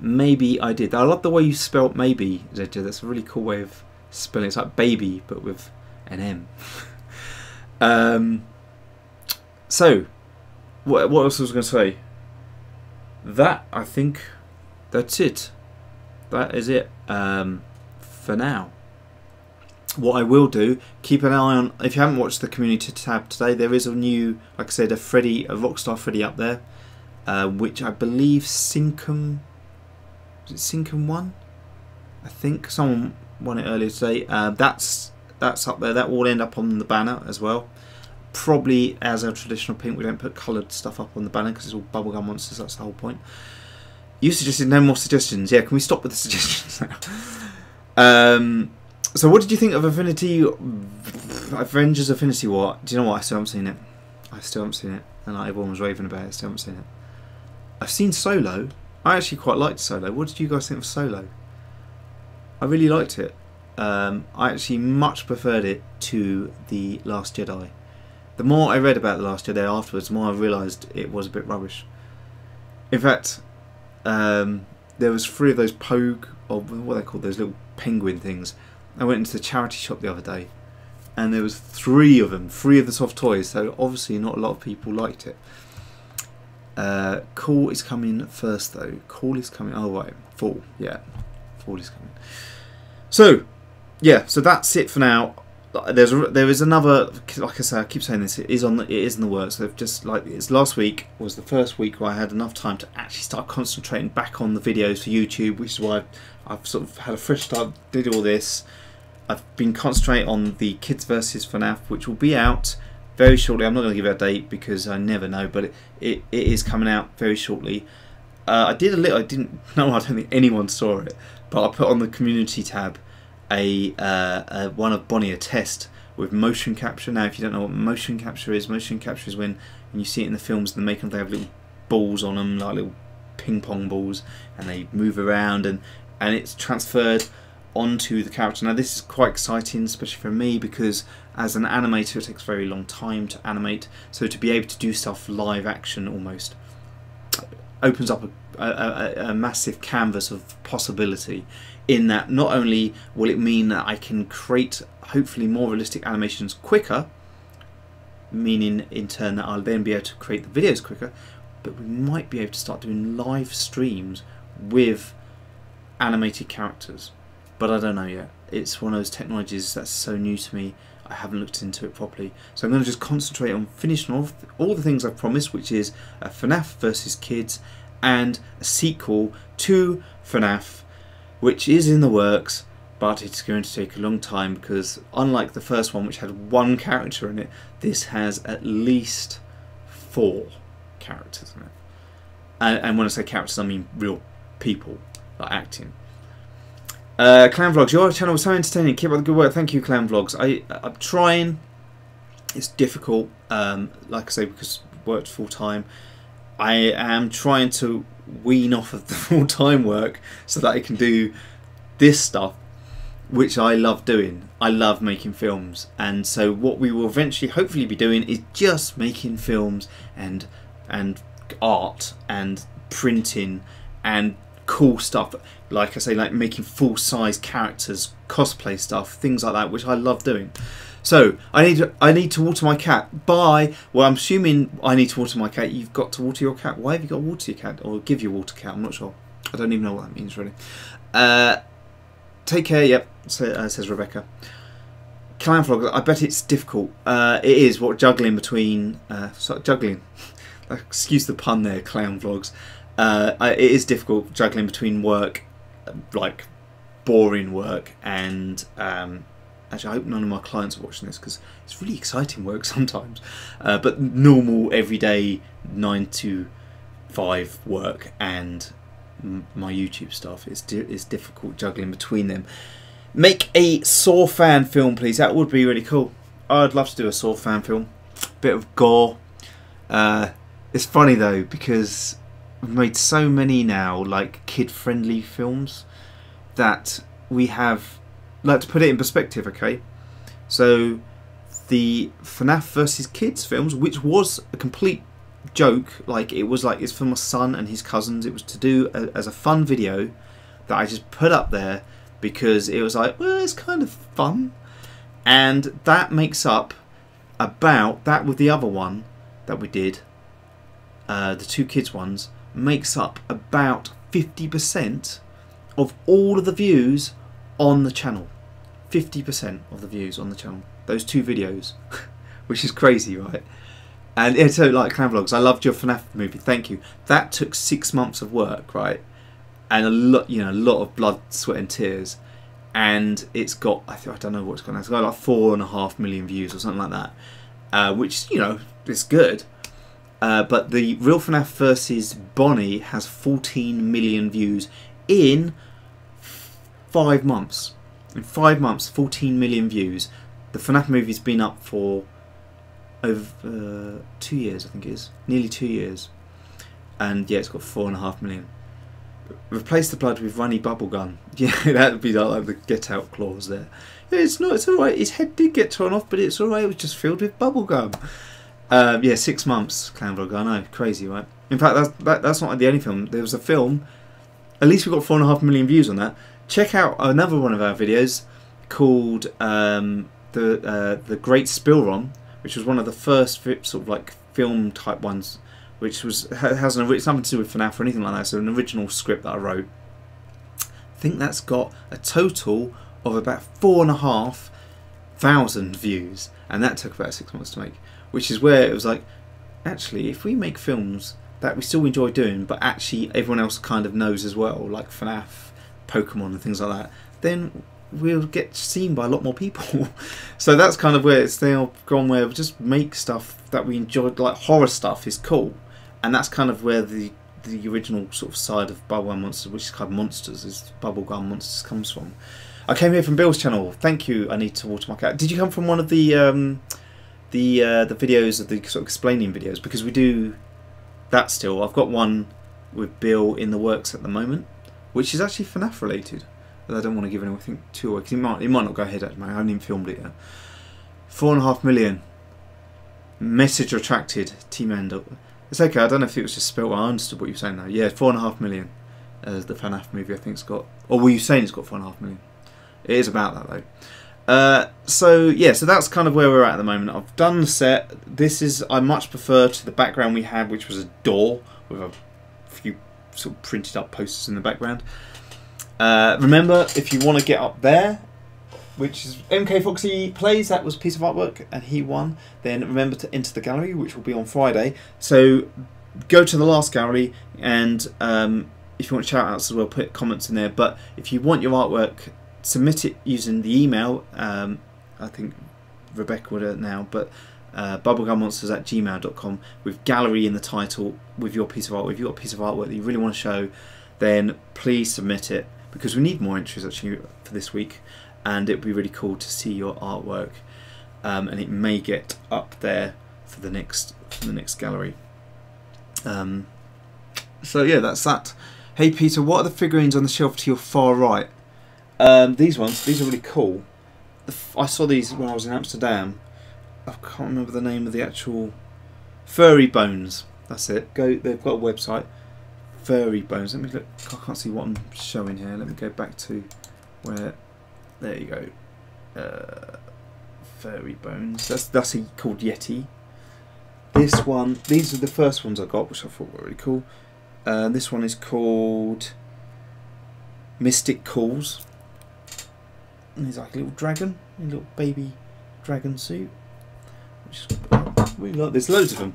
Maybe I did. I love the way you spelt maybe. That's a really cool way of spelling. It's like baby, but with an M. um, so, what, what else was I going to say? That, I think, that's it. That is it um, for now what I will do, keep an eye on. If you haven't watched the community tab today, there is a new, like I said, a Freddy, a Rockstar Freddy up there, uh, which I believe Sinkum, is it Sinkum one? I think someone won it earlier today. Uh, that's that's up there. That will end up on the banner as well. Probably as a traditional pink, we don't put coloured stuff up on the banner because it's all bubblegum monsters. That's the whole point. You suggested no more suggestions. Yeah, can we stop with the suggestions now? um, so, what did you think of Infinity Avengers Infinity War? Do you know what? I still haven't seen it. I still haven't seen it, and like, everyone was raving about it. I still haven't seen it. I've seen Solo. I actually quite liked Solo. What did you guys think of Solo? I really liked it. Um, I actually much preferred it to the Last Jedi. The more I read about the Last Jedi afterwards, the more I realised it was a bit rubbish. In fact, um, there was three of those Porg, or what are they called, those little penguin things I went into the charity shop the other day, and there was three of them, three of the soft toys. So obviously, not a lot of people liked it. Uh, Call is coming first, though. Call is coming. Oh right, Fall. Yeah, Fall is coming. So, yeah. So that's it for now. There's there is another. Like I say, I keep saying this. It is on. The, it is in the works. They've just like it's last week was the first week where I had enough time to actually start concentrating back on the videos for YouTube, which is why I've, I've sort of had a fresh start. Did all this I've been concentrating on the Kids versus FNAF, which will be out very shortly. I'm not going to give it a date because I never know, but it, it, it is coming out very shortly. Uh, I did a little. I didn't know. I don't think anyone saw it, but I put on the community tab a, uh, a one of Bonnie a test with motion capture. Now, if you don't know what motion capture is, motion capture is when, when you see it in the films and they make. They have little balls on them, like little ping pong balls, and they move around, and and it's transferred onto the character. Now this is quite exciting, especially for me, because as an animator it takes a very long time to animate, so to be able to do stuff live action almost opens up a, a, a massive canvas of possibility in that not only will it mean that I can create hopefully more realistic animations quicker, meaning in turn that I'll then be able to create the videos quicker, but we might be able to start doing live streams with animated characters but I don't know yet. It's one of those technologies that's so new to me. I haven't looked into it properly, so I'm going to just concentrate on finishing off all the things I've promised, which is a FNAF versus Kids and a sequel to FNAF, which is in the works, but it's going to take a long time because, unlike the first one, which had one character in it, this has at least four characters in it. And, and when I say characters, I mean real people, like acting. Uh, Clan Vlogs, your channel was so entertaining. Keep up the good work. Thank you, Clan Vlogs. I, I'm trying. It's difficult, um, like I say, because I worked full time. I am trying to wean off of the full time work so that I can do this stuff, which I love doing. I love making films, and so what we will eventually, hopefully, be doing is just making films and and art and printing and cool stuff. Like I say, like making full size characters, cosplay stuff, things like that, which I love doing. So I need to, I need to water my cat. Bye. Well, I'm assuming I need to water my cat. You've got to water your cat. Why have you got to water your cat or give your water cat? I'm not sure. I don't even know what that means really. Uh, take care. Yep, so, uh, says Rebecca. Clown vlog. I bet it's difficult. Uh, it is. What juggling between uh, sorry, juggling. Excuse the pun there. Clown vlogs. Uh, it is difficult juggling between work, like boring work, and um, actually, I hope none of my clients are watching this because it's really exciting work sometimes. Uh, but normal, everyday nine to five work and my YouTube stuff is di- is difficult juggling between them. Make a Saw fan film, please. That would be really cool. I'd love to do a Saw fan film. Bit of gore. Uh, it's funny though because we've made so many now like kid-friendly films that we have. Like to put it in perspective, okay? So the FNAF versus Kids films, which was a complete joke, like it was like it's for my son and his cousins. It was to do a, as a fun video that I just put up there because it was like, well, it's kind of fun, and that makes up about that with the other one that we did, uh, the two kids ones, makes up about fifty percent of all of the views on the channel. Fifty percent of the views on the channel. Those two videos, which is crazy, right? And yeah, so like Clown Vlogs, I loved your FNAF movie. Thank you. That took six months of work, right? And a lot, you know, a lot of blood, sweat, and tears. And it's got, I, I don't know what's going on. It's got like four and a half million views or something like that, uh, which you know is good. Uh, but the real FNAF versus Bonnie has 14 million views in five months. In five months, 14 million views. The FNAF movie's been up for over uh, two years, I think it is. Nearly two years. And yeah, it's got four and a half million. Replace the blood with runny bubblegum. Yeah, that would be like the get out clause there. It's not, it's alright. His head did get torn off, but it's alright. It was just filled with bubblegum. Um, yeah, six months, Clown Vlog. I know, crazy, right? In fact, that's, that, that's not the only film. There was a film, at least we got four and a half million views on that. Check out another one of our videos called um, the uh, the Great Spillron which was one of the first sort of like film type ones, which was has an it's nothing to do with FNAF or anything like that. So an original script that I wrote. I think that's got a total of about four and a half thousand views, and that took about six months to make. Which is where it was like, actually, if we make films that we still enjoy doing, but actually everyone else kind of knows as well, like FNAF, Pokemon, and things like that, then we'll get seen by a lot more people. so that's kind of where it's now gone where we just make stuff that we enjoy, like horror stuff is cool, and that's kind of where the the original sort of side of Bubblegum Monsters, which is of monsters, is Bubblegum Monsters comes from. I came here from Bill's channel. Thank you. I need to water my cat. Did you come from one of the um, the uh, the videos of the sort of explaining videos? Because we do that still. I've got one with Bill in the works at the moment, which is actually FNAF related. But I don't want to give anything too away because it might, it might not go ahead at me. I haven't even filmed it yet. Four and a half million. Message retracted. Team End. It's okay. I don't know if it was just spelled. I understood what you were saying now. Yeah, four and a half million. Uh, the FNAF movie I think's got. Or were you saying it's got four and a half million? It is about that though. Uh, so yeah, so that's kind of where we're at at the moment. I've done the set. This is I much prefer to the background we had, which was a door with a few sort of printed up posters in the background. Uh, remember, if you want to get up there, which is MK Foxy plays, that was piece of artwork, and he won. Then remember to enter the gallery, which will be on Friday. So go to the last gallery, and um, if you want to shout outs as well, put comments in there. But if you want your artwork, submit it using the email. Um, I think Rebecca would now, but uh, bubblegummonsters at gmail.com with gallery in the title with your piece of art. If you've got a piece of artwork that you really want to show, then please submit it because we need more entries actually for this week and it would be really cool to see your artwork um, and it may get up there for the next for the next gallery um, so yeah that's that hey Peter what are the figurines on the shelf to your far right um, these ones these are really cool I saw these when I was in Amsterdam I can't remember the name of the actual furry bones that's it go they've got a website furry bones. Let me look. I can't see what I'm showing here. Let me go back to where. There you go. Uh, furry bones. That's that's a, called Yeti. This one. These are the first ones I got, which I thought were really cool. Uh, this one is called Mystic Calls. And he's like a little dragon, a little baby dragon suit. Really like. There's loads of them.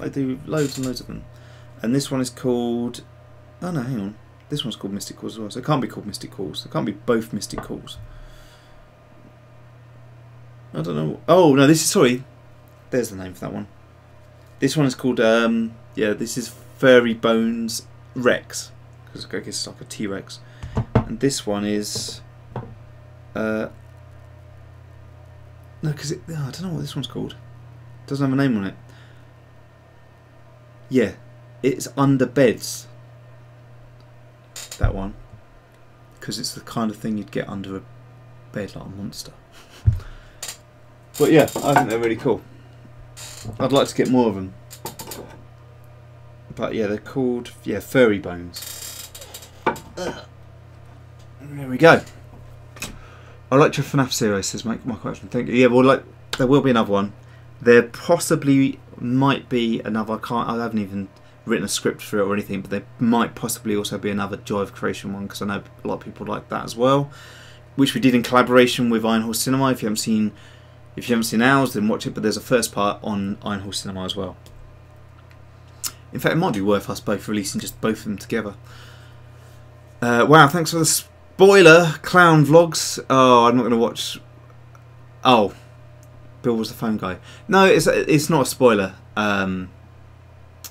I do loads and loads of them. And this one is called. Oh no, hang on. This one's called Mystic Calls as well. So it can't be called Mystic Calls. It can't be both Mystic Calls. I don't know. Oh no, this is sorry. There's the name for that one. This one is called. Um, yeah, this is Furry Bones Rex because I guess it's like a T Rex. And this one is. Uh, no, because oh, I don't know what this one's called. It doesn't have a name on it. Yeah, it's under beds. That one, because it's the kind of thing you'd get under a bed like a monster. but yeah, I think they're really cool. I'd like to get more of them. But yeah, they're called yeah furry bones. There we go. I like your FNAF series, says Mike, my question. Thank you. Yeah, well, like there will be another one. There possibly might be another. I can't. I haven't even written a script for it or anything, but there might possibly also be another Joy of Creation one because I know a lot of people like that as well, which we did in collaboration with Iron Horse Cinema. If you haven't seen, if you haven't seen ours, then watch it. But there's a first part on Iron Horse Cinema as well. In fact, it might be worth us both releasing just both of them together. Uh, wow, thanks for the spoiler, clown vlogs. Oh, I'm not going to watch. Oh, Bill was the phone guy. No, it's it's not a spoiler. Um,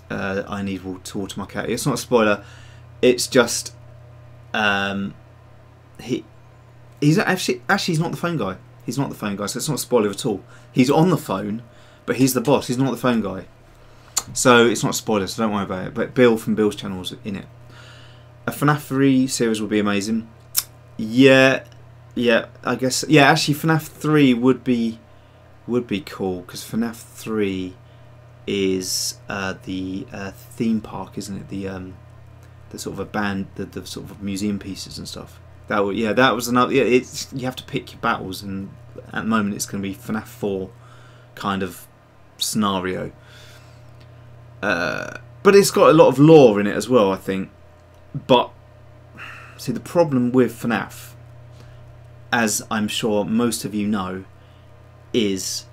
uh, I need to water my cat. It's not a spoiler. It's just um, he he's actually actually he's not the phone guy. He's not the phone guy, so it's not a spoiler at all. He's on the phone, but he's the boss. He's not the phone guy. So it's not a spoiler, so don't worry about it. But Bill from Bill's channel is in it. A FNAF 3 series would be amazing. Yeah, yeah, I guess. Yeah, actually, FNAF 3 would be would be cool because FNAF 3 is uh, the uh, theme park, isn't it? The um, the sort of a band, the, the sort of museum pieces and stuff. That would, yeah, that was another. Yeah, it's you have to pick your battles, and at the moment it's going to be FNAF 4 kind of scenario. Uh, but it's got a lot of lore in it as well, I think. But see, the problem with FNAF, as I'm sure most of you know, is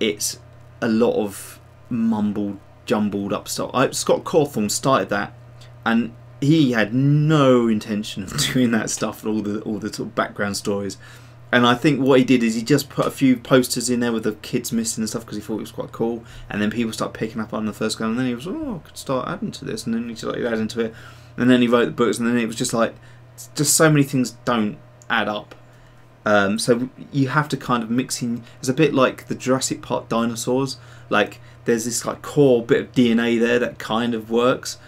it's a lot of mumbled, jumbled up stuff. I, Scott Cawthon started that, and he had no intention of doing that stuff and all the all the sort of background stories. And I think what he did is he just put a few posters in there with the kids missing and stuff because he thought it was quite cool. And then people start picking up on the first go, and then he was, oh, I could start adding to this, and then he started adding to it, and then he wrote the books, and then it was just like, just so many things don't add up. Um, so you have to kind of mix in. It's a bit like the Jurassic Park dinosaurs. Like there's this like core bit of DNA there that kind of works,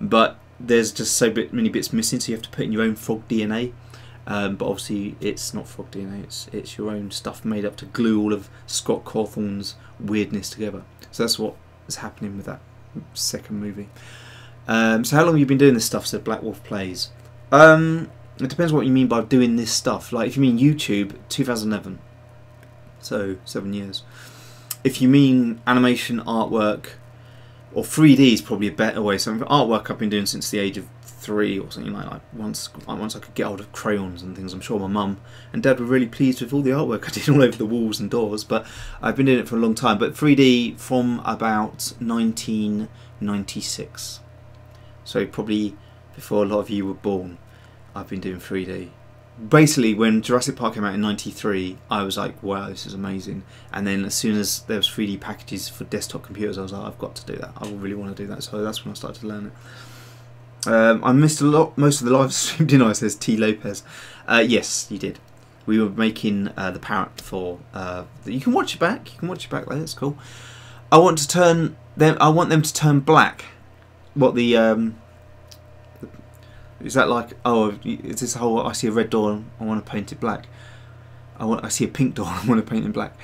but there's just so bit many bits missing. So you have to put in your own frog DNA. Um, but obviously, it's not frog DNA. It's it's your own stuff made up to glue all of Scott Cawthon's weirdness together. So that's what is happening with that second movie. Um, so how long have you been doing this stuff? So Black Wolf Plays. Um, it depends what you mean by doing this stuff. Like if you mean YouTube, 2011, so seven years. If you mean animation, artwork, or 3D is probably a better way. So artwork I've been doing since the age of three or something like that. Once, once I could get hold of crayons and things. I'm sure my mum and dad were really pleased with all the artwork I did all over the walls and doors. But I've been doing it for a long time. But 3D from about 1996. So probably before a lot of you were born. I've been doing 3D. Basically, when Jurassic Park came out in '93, I was like, "Wow, this is amazing!" And then as soon as there was 3D packages for desktop computers, I was like, "I've got to do that. I really want to do that." So that's when I started to learn it. Um, I missed a lot, most of the live stream, didn't I? Says T Lopez. Uh, yes, you did. We were making uh, the parrot for. Uh, you can watch it back. You can watch it back later. It's cool. I want to turn them. I want them to turn black. What the um, is that like, oh, is this whole, I see a red door, I want to paint it black. I want, I see a pink door, I want to paint it black.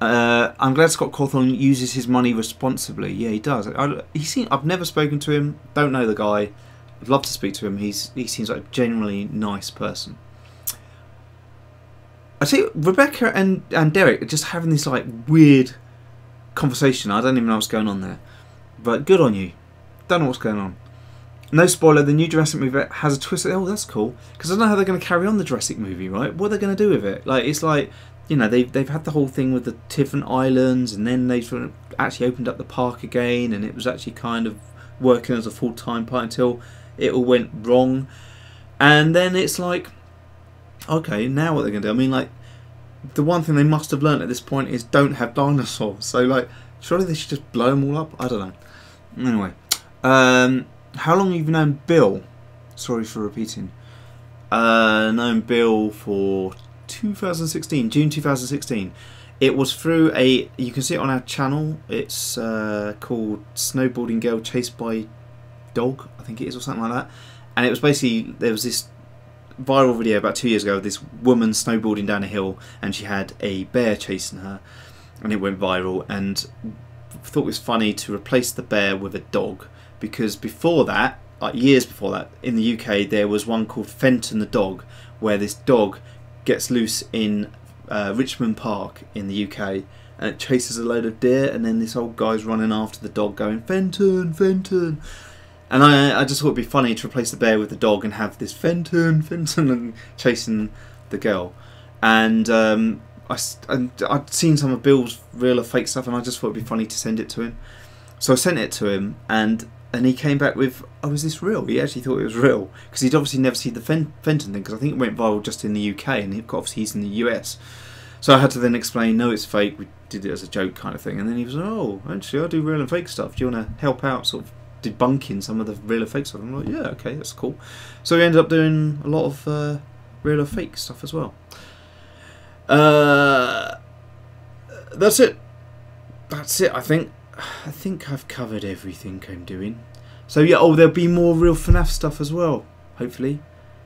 Uh, I'm glad Scott Cawthon uses his money responsibly. Yeah, he does. I, he seen, I've never spoken to him, don't know the guy. I'd love to speak to him. He's he seems like a genuinely nice person. I see Rebecca and and Derek are just having this like weird conversation. I don't even know what's going on there, but good on you. Don't know what's going on. No spoiler, the new Jurassic movie has a twist. Oh, that's cool. Because I don't know how they're going to carry on the Jurassic movie, right? What are they going to do with it? Like, it's like, you know, they've, they've had the whole thing with the different islands, and then they sort of actually opened up the park again, and it was actually kind of working as a full time part until it all went wrong. And then it's like, okay, now what they're going to do? I mean, like, the one thing they must have learned at this point is don't have dinosaurs. So, like, surely they should just blow them all up? I don't know. Anyway. Um, how long have you known Bill? Sorry for repeating. Uh, known Bill for 2016, June 2016. It was through a. You can see it on our channel. It's uh, called Snowboarding Girl Chased by Dog, I think it is, or something like that. And it was basically there was this viral video about two years ago of this woman snowboarding down a hill, and she had a bear chasing her, and it went viral. And thought it was funny to replace the bear with a dog because before that, like years before that, in the UK there was one called Fenton the dog, where this dog gets loose in uh, Richmond Park in the UK and it chases a load of deer, and then this old guy's running after the dog, going Fenton, Fenton. And I, I just thought it'd be funny to replace the bear with the dog and have this Fenton, Fenton, and chasing the girl. And um, I, I'd seen some of Bill's real or fake stuff, and I just thought it'd be funny to send it to him. So I sent it to him, and and he came back with, "Oh, is this real?" He actually thought it was real because he'd obviously never seen the Fen- Fenton thing because I think it went viral just in the UK and obviously he's in the US. So I had to then explain, "No, it's fake. We did it as a joke, kind of thing." And then he was, "Oh, actually, I do real and fake stuff. Do you want to help out, sort of debunking some of the real and fake stuff?" I'm like, "Yeah, okay, that's cool." So we ended up doing a lot of uh, real and fake stuff as well. Uh, that's it. That's it. I think. I think I've covered everything I'm doing. So yeah, oh, there'll be more real FNAF stuff as well. Hopefully,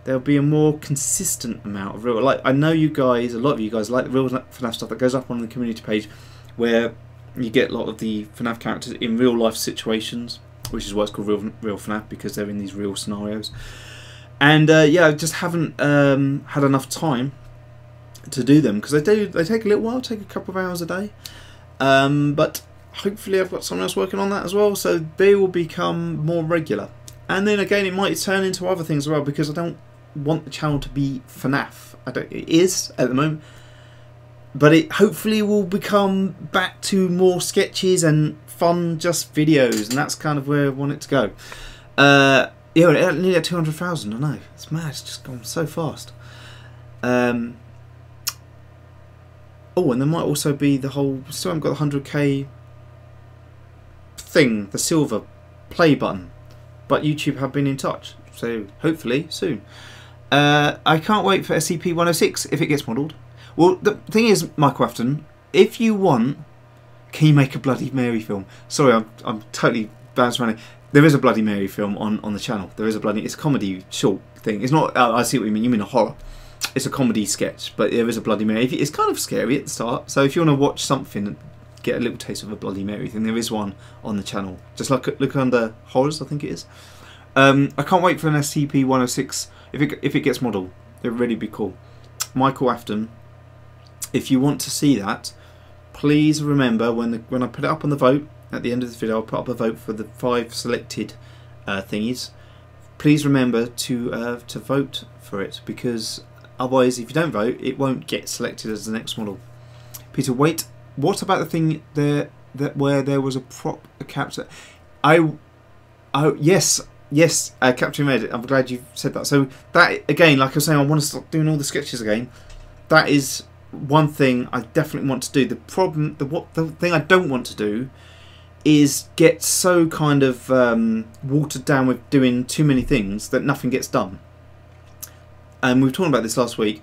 there'll be a more consistent amount of real. Like I know you guys, a lot of you guys like the real FNAF stuff that goes up on the community page, where you get a lot of the FNAF characters in real life situations, which is why it's called real real FNAF because they're in these real scenarios. And uh, yeah, I just haven't um, had enough time to do them because they do they take a little while, take a couple of hours a day. Um, but hopefully I've got someone else working on that as well, so they will become more regular. And then again, it might turn into other things as well because I don't want the channel to be FNAF. I don't. It is at the moment, but it hopefully will become back to more sketches and fun, just videos, and that's kind of where I want it to go. Uh, yeah, nearly at two hundred thousand. I know it's mad. It's just gone so fast. Um, oh, and there might also be the whole. Still haven't got the hundred k thing, the silver play button. But YouTube have been in touch, so hopefully soon. Uh, I can't wait for SCP-106 if it gets modelled. Well, the thing is, Michael Afton, if you want, can you make a Bloody Mary film? Sorry, I'm, I'm totally bouncing around. There is a Bloody Mary film on, on the channel. There is a Bloody... It's a comedy short thing. It's not... Uh, I see what you mean. You mean a horror. It's a comedy sketch, but there is a Bloody Mary. It's kind of scary at the start. So if you want to watch something get a little taste of a Bloody Mary thing. There is one on the channel. Just like look under horrors, I think it is. Um, I can't wait for an SCP 106 if it if it gets modelled. It would really be cool. Michael Afton, if you want to see that, please remember when the, when I put it up on the vote at the end of this video, I'll put up a vote for the five selected uh, thingies. Please remember to uh, to vote for it because otherwise, if you don't vote, it won't get selected as the next model. Peter, wait what about the thing there that where there was a prop a capture? I, oh yes, yes, uh, Captain Red. I'm glad you said that. So that again, like I was saying, I want to stop doing all the sketches again. That is one thing I definitely want to do. The problem, the what, the thing I don't want to do is get so kind of um, watered down with doing too many things that nothing gets done. And we were talking about this last week,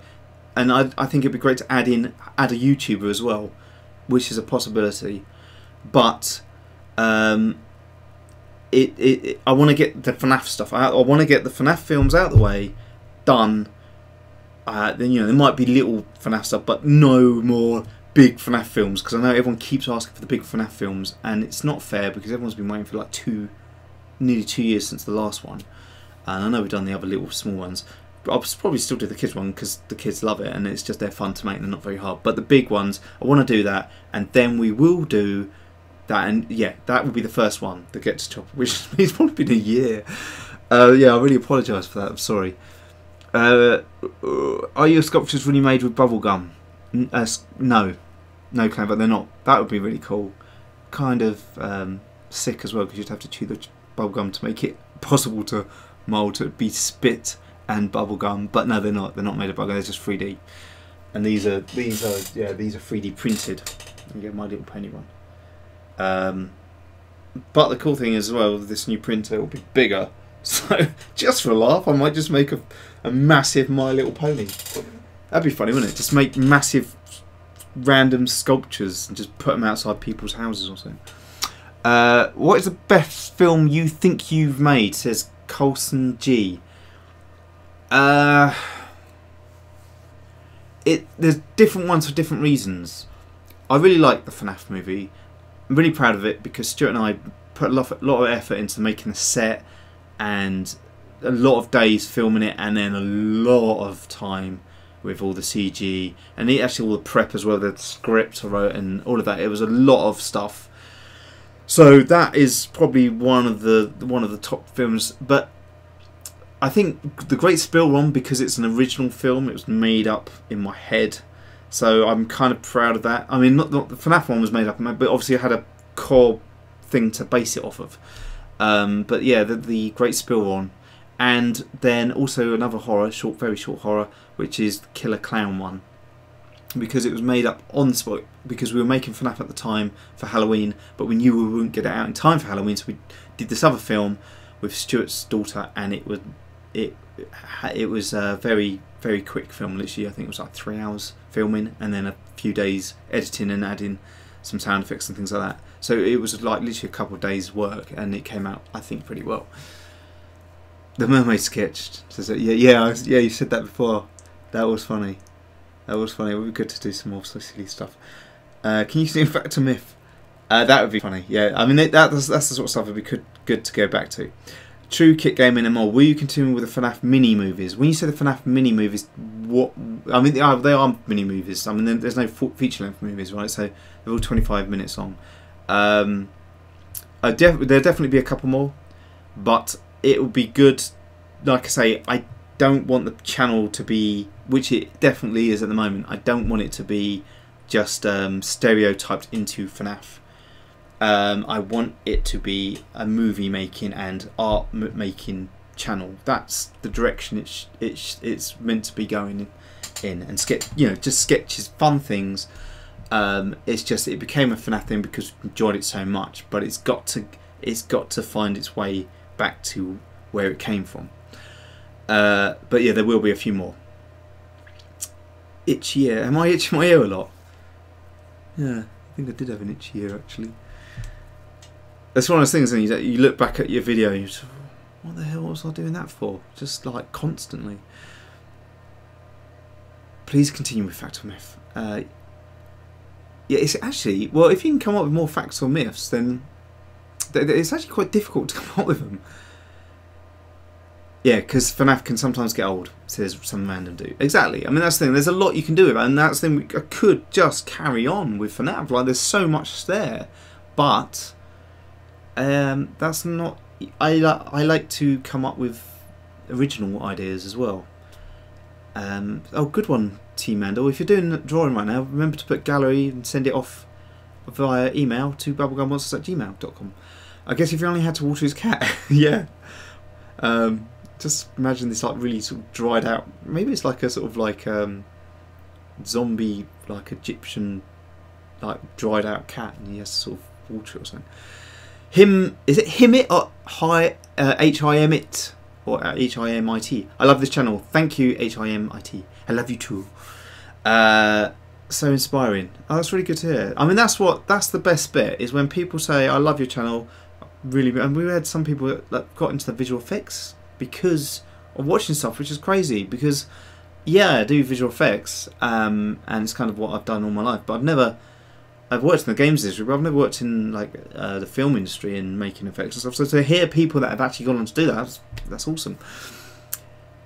and I, I think it'd be great to add in add a YouTuber as well which is a possibility, but um, it, it, it I want to get the FNAF stuff out. I want to get the FNAF films out of the way, done. Uh, then you know there might be little FNAF stuff, but no more big FNAF films because I know everyone keeps asking for the big FNAF films, and it's not fair because everyone's been waiting for like two, nearly two years since the last one. And I know we've done the other little small ones. I'll probably still do the kids one because the kids love it and it's just they're fun to make and they're not very hard. But the big ones, I want to do that, and then we will do that. And yeah, that will be the first one that gets to chopper, which means probably been a year. Uh, yeah, I really apologise for that. I'm sorry. Uh, are your sculptures really made with bubble gum? N- uh, no, no, Clan, but they're not. That would be really cool. Kind of um, sick as well because you'd have to chew the bubble gum to make it possible to mould to be spit and bubble gum. But no, they're not. They're not made of bubble gum. They're just 3D. And these are these are yeah these are 3D printed. You get my little pony one. Um, but the cool thing is as well, this new printer will be bigger. So just for a laugh, I might just make a, a massive My Little Pony. That'd be funny, wouldn't it? Just make massive random sculptures and just put them outside people's houses or something. Uh, what is the best film you think you've made? Says Colson G. Uh, it there's different ones for different reasons. I really like the FNAF movie. I'm really proud of it because Stuart and I put a lot, a lot of effort into making the set and a lot of days filming it, and then a lot of time with all the CG and the, actually all the prep as well, the script I wrote and all of that. It was a lot of stuff. So that is probably one of the one of the top films, but I think the Great Spill one because it's an original film. It was made up in my head, so I'm kind of proud of that. I mean, not, not the FNAF one was made up, but obviously I had a core thing to base it off of. Um, but yeah, the, the Great Spill one, and then also another horror, short, very short horror, which is the Killer Clown one, because it was made up on the spot. Because we were making FNAF at the time for Halloween, but we knew we wouldn't get it out in time for Halloween, so we did this other film with Stuart's daughter, and it was it it was a very very quick film. Literally, I think it was like three hours filming, and then a few days editing and adding some sound effects and things like that. So it was like literally a couple of days' work, and it came out, I think, pretty well. The mermaid sketched. Says that, yeah, yeah, was- yeah. You said that before. That was funny. That was funny. It would be good to do some more so silly stuff. Uh, can you see in Fact or Myth? Uh, that would be funny. Yeah, I mean that, that's that's the sort of stuff that'd be good good to go back to. True Kit Gaming and more. Will you continue with the FNAF mini movies? When you say the FNAF mini movies, what? I mean, they are, they are mini movies. I mean, there's no feature length movies, right? So they're all 25 minutes long. Um, def- there'll definitely be a couple more, but it will be good. Like I say, I don't want the channel to be, which it definitely is at the moment. I don't want it to be just um, stereotyped into FNAF. Um, I want it to be a movie making and art making channel. That's the direction it's it's it's meant to be going in, in and sketch. You know, just sketches, fun things. Um, it's just it became a FNAF thing because we enjoyed it so much, but it's got to it's got to find its way back to where it came from. Uh, but yeah, there will be a few more. Itchy ear. Am I itching my ear a lot? Yeah, I think I did have an itchy ear actually. That's one of those things, and you, you look back at your video and you just, what the hell was I doing that for? Just like constantly. Please continue with fact or myth. Uh, yeah, it's actually well. If you can come up with more facts or myths, then th- th- it's actually quite difficult to come up with them. Yeah, because FNAF can sometimes get old, says some random dude. Exactly. I mean, that's the thing. There's a lot you can do with it, and that's the thing. I could just carry on with FNAF. Like, there's so much there, but um, that's not. I I like to come up with original ideas as well. Um, oh, good one, T Mandel. If you're doing drawing right now, remember to put gallery and send it off via email to bubblegummonsters. I guess if you only had to water his cat, yeah. Um, just imagine this like really sort of dried out. Maybe it's like a sort of like um, zombie, like Egyptian, like dried out cat, and he has to sort of water it or something. Him is it him it or hi uh, H I M it or uh, H I M I T? I love this channel. Thank you H I M I T. I love you too. Uh, so inspiring. Oh, that's really good to hear. I mean, that's what that's the best bit is when people say, "I love your channel." Really, and we had some people that that got into the visual effects because of watching stuff, which is crazy. Because yeah, I do visual effects, um, and it's kind of what I've done all my life, but I've never, I've worked in the games industry, but I've never worked in like uh, the film industry and making effects and stuff. So to hear people that have actually gone on to do that, that's, that's awesome.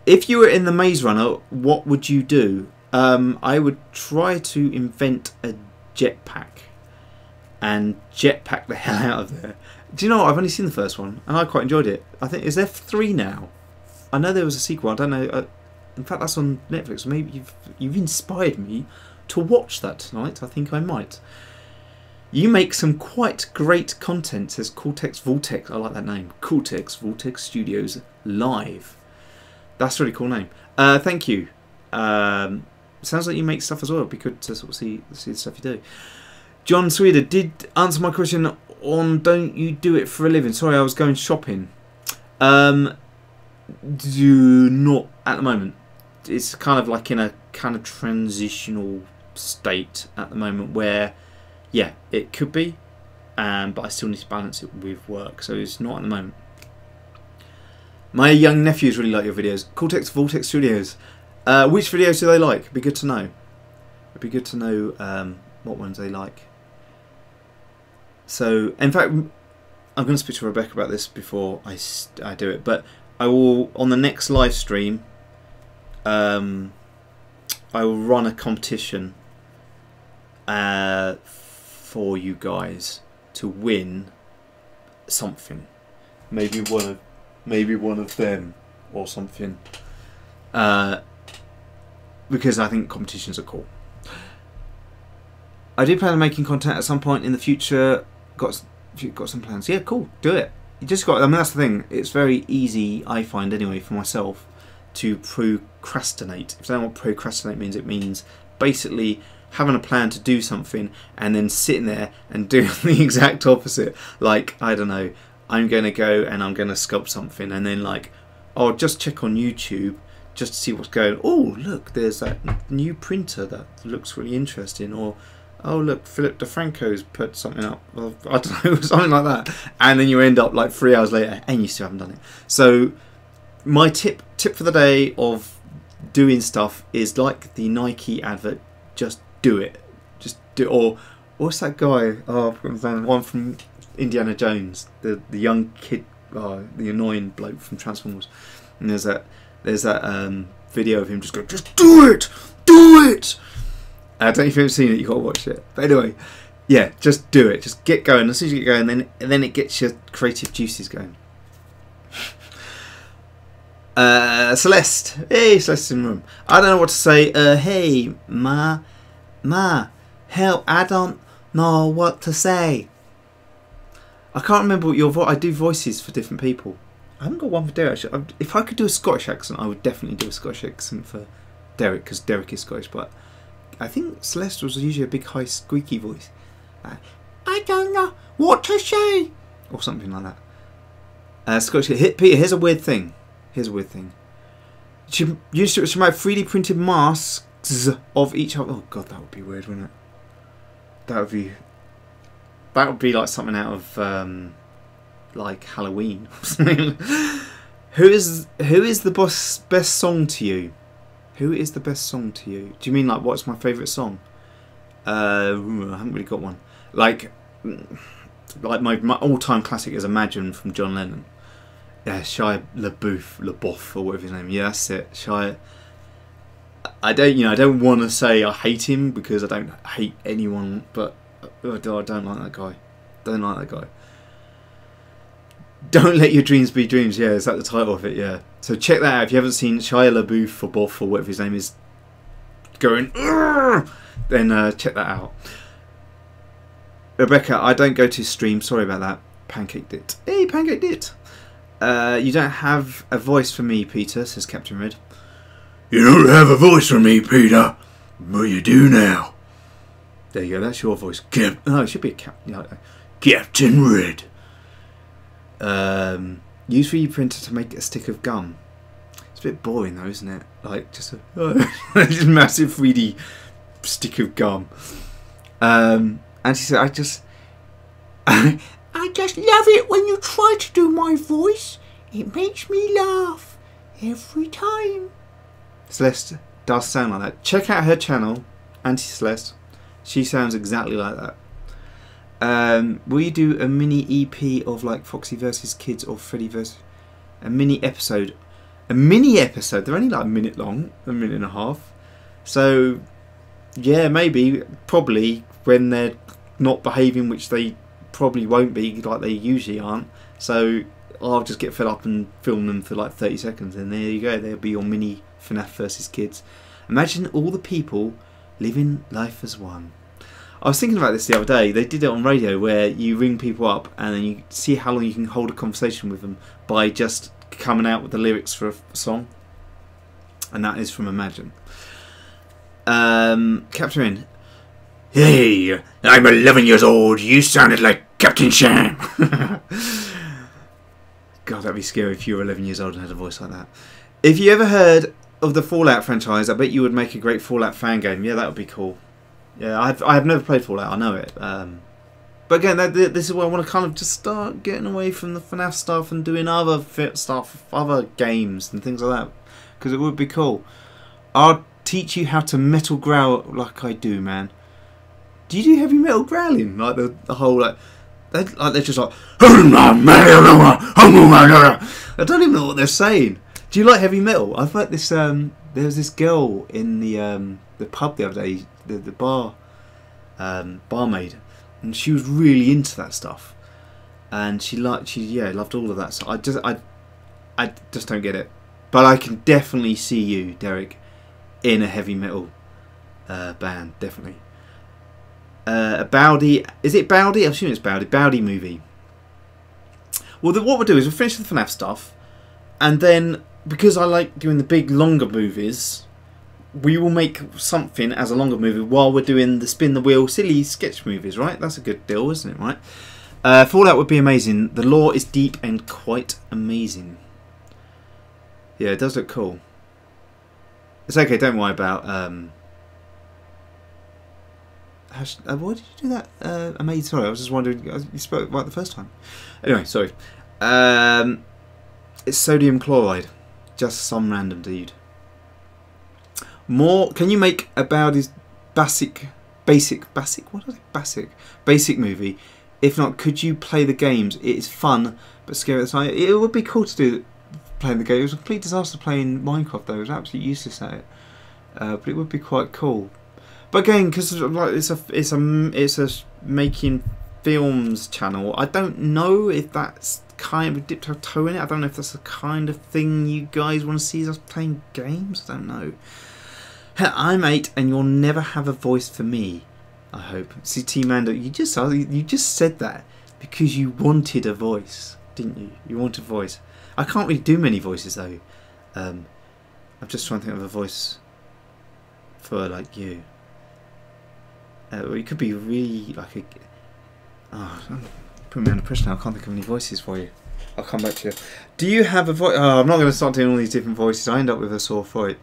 If you were in the Maze Runner, what would you do? Um, I would try to invent a jetpack and jetpack the hell out of there. Do you know what? I've only seen the first one and I quite enjoyed it. I think is there three now? I know there was a sequel. I don't know. Uh, in fact, that's on Netflix. Maybe you've you've inspired me to watch that tonight. I think I might. You make some quite great content, says Cortex Vortex. I like that name. Cortex Vortex Studios Live. That's a really cool name. Uh, thank you. Um, sounds like you make stuff as well. It'd be good to sort of see, see the stuff you do. John Sweden did answer my question on don't you do it for a living? Sorry, I was going shopping. Um, do not at the moment. It's kind of like in a kind of transitional state at the moment where, yeah, it could be, um, but I still need to balance it with work, so it's not at the moment. My young nephews really like your videos. Cortex Vortex Studios. Uh, which videos do they like? It'd be good to know. It'd be good to know um, what ones they like. So, in fact, I'm going to speak to Rebecca about this before I, I do it, but I will, on the next live stream, um, I will run a competition uh, for you guys to win something. Maybe one of, maybe one of them or something. Uh, because I think competitions are cool. I do plan on making content at some point in the future. Got got some plans. Yeah, cool. Do it. You just got. I mean, that's the thing. It's very easy. I find anyway for myself to procrastinate. If you don't know what procrastinate means, it means basically having a plan to do something and then sitting there and doing the exact opposite. Like I don't know. I'm going to go and I'm going to sculpt something, and then like, I'll just check on YouTube just to see what's going. Oh, look, there's that new printer that looks really interesting. Or, oh, look, Philip DeFranco's put something up. I don't know, something like that. And then you end up like three hours later and you still haven't done it. So, my tip tip for the day of doing stuff is like the Nike advert. Just do it. Just do. Or what's that guy? Oh, one from Indiana Jones, the the young kid, oh, the annoying bloke from Transformers. And there's that there's that um, video of him just going, just do it, do it. I don't know if you've seen it. You gotta watch it. But anyway, yeah, just do it. Just get going. As soon as you get going, then then it gets your creative juices going. Uh, Celeste, hey, Celeste in room. I don't know what to say. Uh, hey, ma, ma, help! I don't know what to say. I can't remember what your voice. I do voices for different people. I haven't got one for Derek. Actually. If I could do a Scottish accent, I would definitely do a Scottish accent for Derek because Derek is Scottish. But I think Celeste was usually a big, high, squeaky voice. I don't know what to say, or something like that. Uh, Scottish. Hit Peter. Here's a weird thing. Here's a weird thing. She used to make 3D printed masks of each other. Oh god, that would be weird, wouldn't it? That would be. That would be like something out of. Um, like Halloween who is who is the best best song to you? Who is the best song to you? Do you mean like what's my favourite song? Uh, I haven't really got one. Like, like my, my all time classic is Imagine from John Lennon. Yeah, Shia LaBeouf, LaBeouf, or whatever his name. Yeah, that's it. Shia. I don't, you know, I don't want to say I hate him because I don't hate anyone, but I don't like that guy. Don't like that guy. Don't let your dreams be dreams. Yeah, is that the title of it? Yeah. So check that out if you haven't seen Shia LaBeouf or Boff or whatever his name is going. Then uh, check that out. Rebecca, I don't go to stream. Sorry about that. Pancake dit. Hey, pancake dit. Uh, you don't have a voice for me, Peter, says Captain Red. You don't have a voice for me, Peter. But you do now. There you go. That's your voice. Cap- oh, it should be a cap. Captain Red. Um, use 3D printer to make a stick of gum. It's a bit boring though, isn't it? Like just a just massive 3D stick of gum. Um, and she said, "I just, I just love it when you try to do my voice. It makes me laugh every time." Celeste does sound like that. Check out her channel, Anti Celeste. She sounds exactly like that. Um, will you do a mini EP of like Foxy versus Kids or Freddy versus a mini episode? A mini episode. They're only like a minute long, a minute and a half. So, yeah, maybe, probably when they're not behaving, which they probably won't be, like they usually aren't. So I'll just get fed up and film them for like 30 seconds, and there you go. There'll be your mini FNAF versus Kids. Imagine all the people living life as one. I was thinking about this the other day. They did it on radio where you ring people up and then you see how long you can hold a conversation with them by just coming out with the lyrics for a song. And that is from Imagine. Um, Capture in. Hey, I'm 11 years old. You sounded like Captain Sham. God, that'd be scary if you were 11 years old and had a voice like that. If you ever heard of the Fallout franchise, I bet you would make a great Fallout fan game. Yeah, that would be cool. Yeah, I've I've never played Fallout. I know it. Um, but again, that, this is where I want to kind of just start getting away from the FNAF stuff and doing other fit stuff, other games and things like that, because it would be cool. I'll teach you how to metal growl like I do, man. Do you do heavy metal growling like the, the whole like? They're, like they're just like I don't even know what they're saying. Do you like heavy metal? I've met this. Um, there was this girl in the um, the pub the other day, the the bar um, barmaid, and she was really into that stuff. And she liked, she yeah, loved all of that. So I just I, I just don't get it. But I can definitely see you, Derek, in a heavy metal uh, band. Definitely. Uh, a Baldi, is it Baldi? I'm assuming it's Baldi. Baldi movie. Well, the, what we'll do is we'll finish the FNAF stuff, and then because I like doing the big longer movies, we will make something as a longer movie while we're doing the spin the wheel silly sketch movies. Right? That's a good deal, isn't it? Right? Uh, Fallout would be amazing. The lore is deep and quite amazing. Yeah, it does look cool. It's okay. Don't worry about. Um, uh, why did you do that? Uh, made Sorry, I was just wondering. You spoke right the first time. Anyway, sorry. Um, it's sodium chloride. Just some random dude. More. Can you make about his basic, basic, basic? What is it? Basic, basic movie. If not, could you play the games? It is fun, but scary at the time. It would be cool to do playing the game. It was a complete disaster playing Minecraft though. It was absolutely useless at it. Uh, but it would be quite cool. But again, because like it's a it's a it's a making films channel. I don't know if that's kind of dipped our toe in it. I don't know if that's the kind of thing you guys want to see us playing games. I don't know. I'm eight, and you'll never have a voice for me. I hope. See, T Mando, you just you just said that because you wanted a voice, didn't you? You want a voice. I can't really do many voices though. Um, I'm just trying to think of a voice for like you. Uh, it could be really like a. Oh, put me under pressure now. I can't think of any voices for you. I'll come back to you. Do you have a voice? Oh, I'm not going to start doing all these different voices. I end up with a sore throat.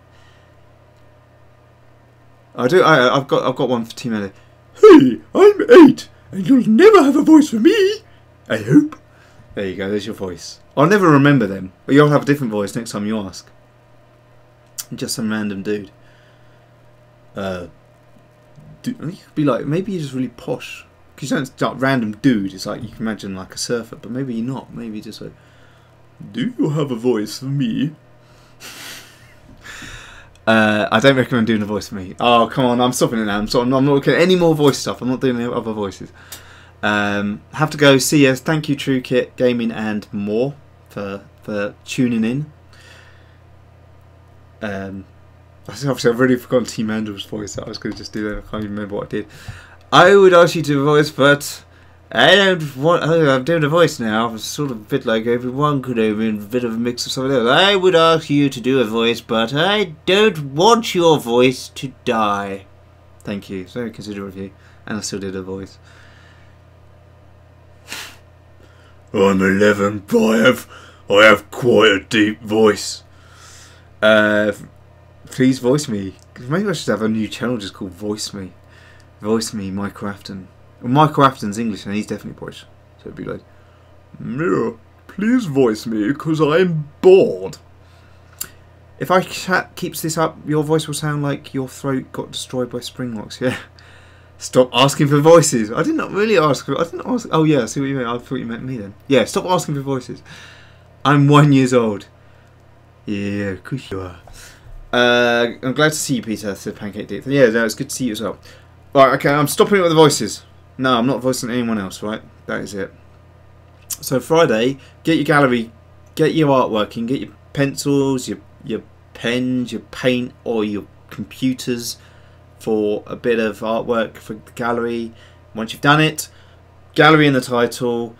I do. I, I've got. I've got one for Team Ellie. Hey, I'm eight, and you'll never have a voice for me. I hope. There you go. There's your voice. I'll never remember them. But you'll have a different voice next time you ask. Just some random dude. Uh, you could be like maybe you're just really posh. Because you don't start random dude. It's like you can imagine like a surfer, but maybe you're not. Maybe just like. Do you have a voice for me? Uh, I don't recommend doing a voice for me. Oh come on, I'm stopping it now. I'm, sorry, I'm not looking at any more voice stuff. I'm not doing any other voices. Um, have to go. See us. Thank you, True Kit Gaming and more for for tuning in. Um, obviously, I've already forgotten Team Mandel's voice. I was going to just do that. I can't even remember what I did. I would ask you to do a voice, but I don't want. Oh, I'm doing a voice now. I'm sort of a bit like everyone could have been a bit of a mix of something else. I would ask you to do a voice, but I don't want your voice to die. Thank you. It's very considerate of you. And I still did a voice. I'm 11, but I have, I have quite a deep voice. Uh, please voice me. Maybe I should have a new channel just called Voice Me. Voice Me, Michael Afton. Well, Michael Afton's English and he's definitely British. So it'd be like, Mirror, please voice me, because I'm bored. if I chat keeps this up, your voice will sound like your throat got destroyed by spring locks. Yeah. Stop asking for voices. I did not really ask for. I didn't ask. Oh yeah, I see what you meant. I thought you meant me then. Yeah, stop asking for voices. I'm one years old. Yeah, of course you are. Uh, I'm glad to see you, Peter. Said Pancake Dick. Yeah, no, it's good to see you as well. Right, okay, I'm stopping it with the voices. No, I'm not voicing anyone else. Right, that is it. So Friday, get your gallery, get your artwork in, get your pencils, your your pens, your paint, or your computers for a bit of artwork for the gallery. Once you've done it, gallery in the title,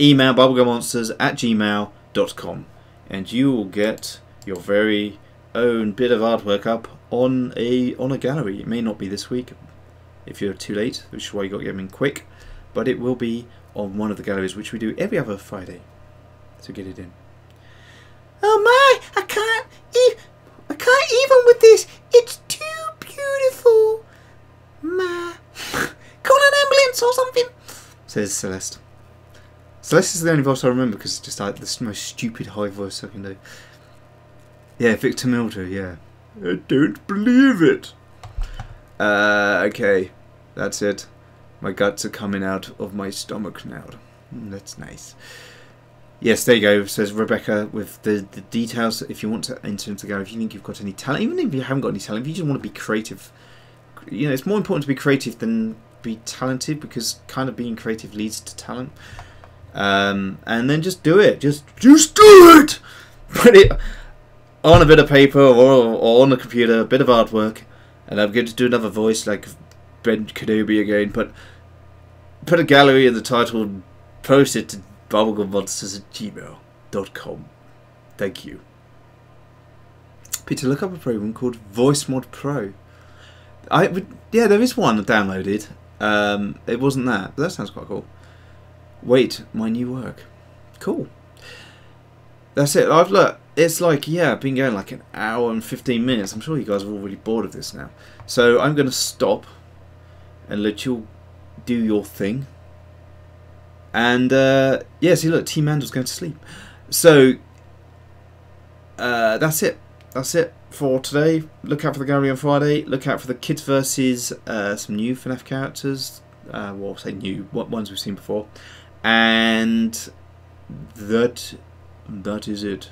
email bubblegummonsters at gmail.com and you will get your very own bit of artwork up on a on a gallery. It may not be this week if you're too late, which is why you got to get them in quick, but it will be on one of the galleries which we do every other Friday. So get it in. Oh my! I can't. E- I can't even with this. It's too beautiful. Ma, call an ambulance or something. Says Celeste. Celeste is the only voice I remember because it's just like the most stupid high voice I can do. Yeah, Victor Mildred, yeah. I don't believe it. Uh, okay, that's it. My guts are coming out of my stomach now. Mm, that's nice. Yes, there you go. Says Rebecca with the, the details. If you want to enter into the gallery, if you think you've got any talent, even if you haven't got any talent, if you just want to be creative, you know, it's more important to be creative than be talented because kind of being creative leads to talent. Um, and then just do it. Just just do it. Put it on a bit of paper or, or on a computer, a bit of artwork, and I'm going to do another voice like Ben Kenobi again. But put a gallery in the title and post it to bubblegummonsters at gmail.com. Thank you. Peter, look up a program called VoiceMod Pro. I would, yeah, there is one downloaded. Um, it wasn't that, but that sounds quite cool. Wait, my new work. Cool. That's it. I've look. It's like yeah, I've been going like an hour and fifteen minutes. I'm sure you guys are all really bored of this now. So I'm going to stop and let you do your thing. And uh, yeah, see, look, T Mandel's going to sleep. So uh, that's it. That's it for today. Look out for the gallery on Friday. Look out for the kids versus uh, some new FNAF characters. Uh, well, say new, what ones we've seen before, and that that is it.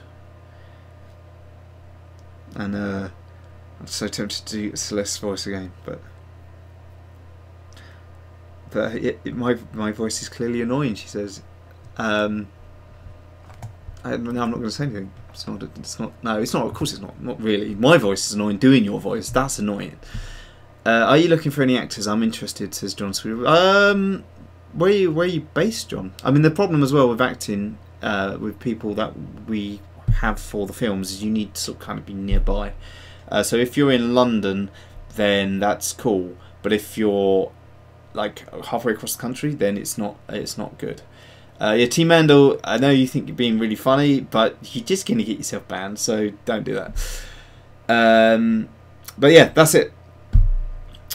And uh, I'm so tempted to do Celeste's voice again, but but it, it, my my voice is clearly annoying. She says, um, I, I'm not going to say anything. It's not. It's not. No, it's not. Of course, it's not. Not really. My voice is annoying. Doing your voice, that's annoying. Uh, are you looking for any actors? I'm interested, says John Sweet. Um, where are you where are you based, John? I mean, the problem as well with acting uh, with people that we have for the films is you need to sort of kind of be nearby. Uh, so if you're in London, then that's cool. But if you're like halfway across the country, then it's not it's not good. Uh, yeah, T Mandel, I know you think you're being really funny, but you're just gonna get yourself banned, so don't do that. Um, but yeah, that's it.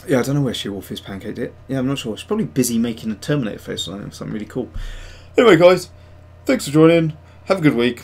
Yeah, I don't know where She Wolf is pancaked it. Yeah, I'm not sure. She's probably busy making a Terminator face or something, something really cool. Anyway, guys, thanks for joining. Have a good week.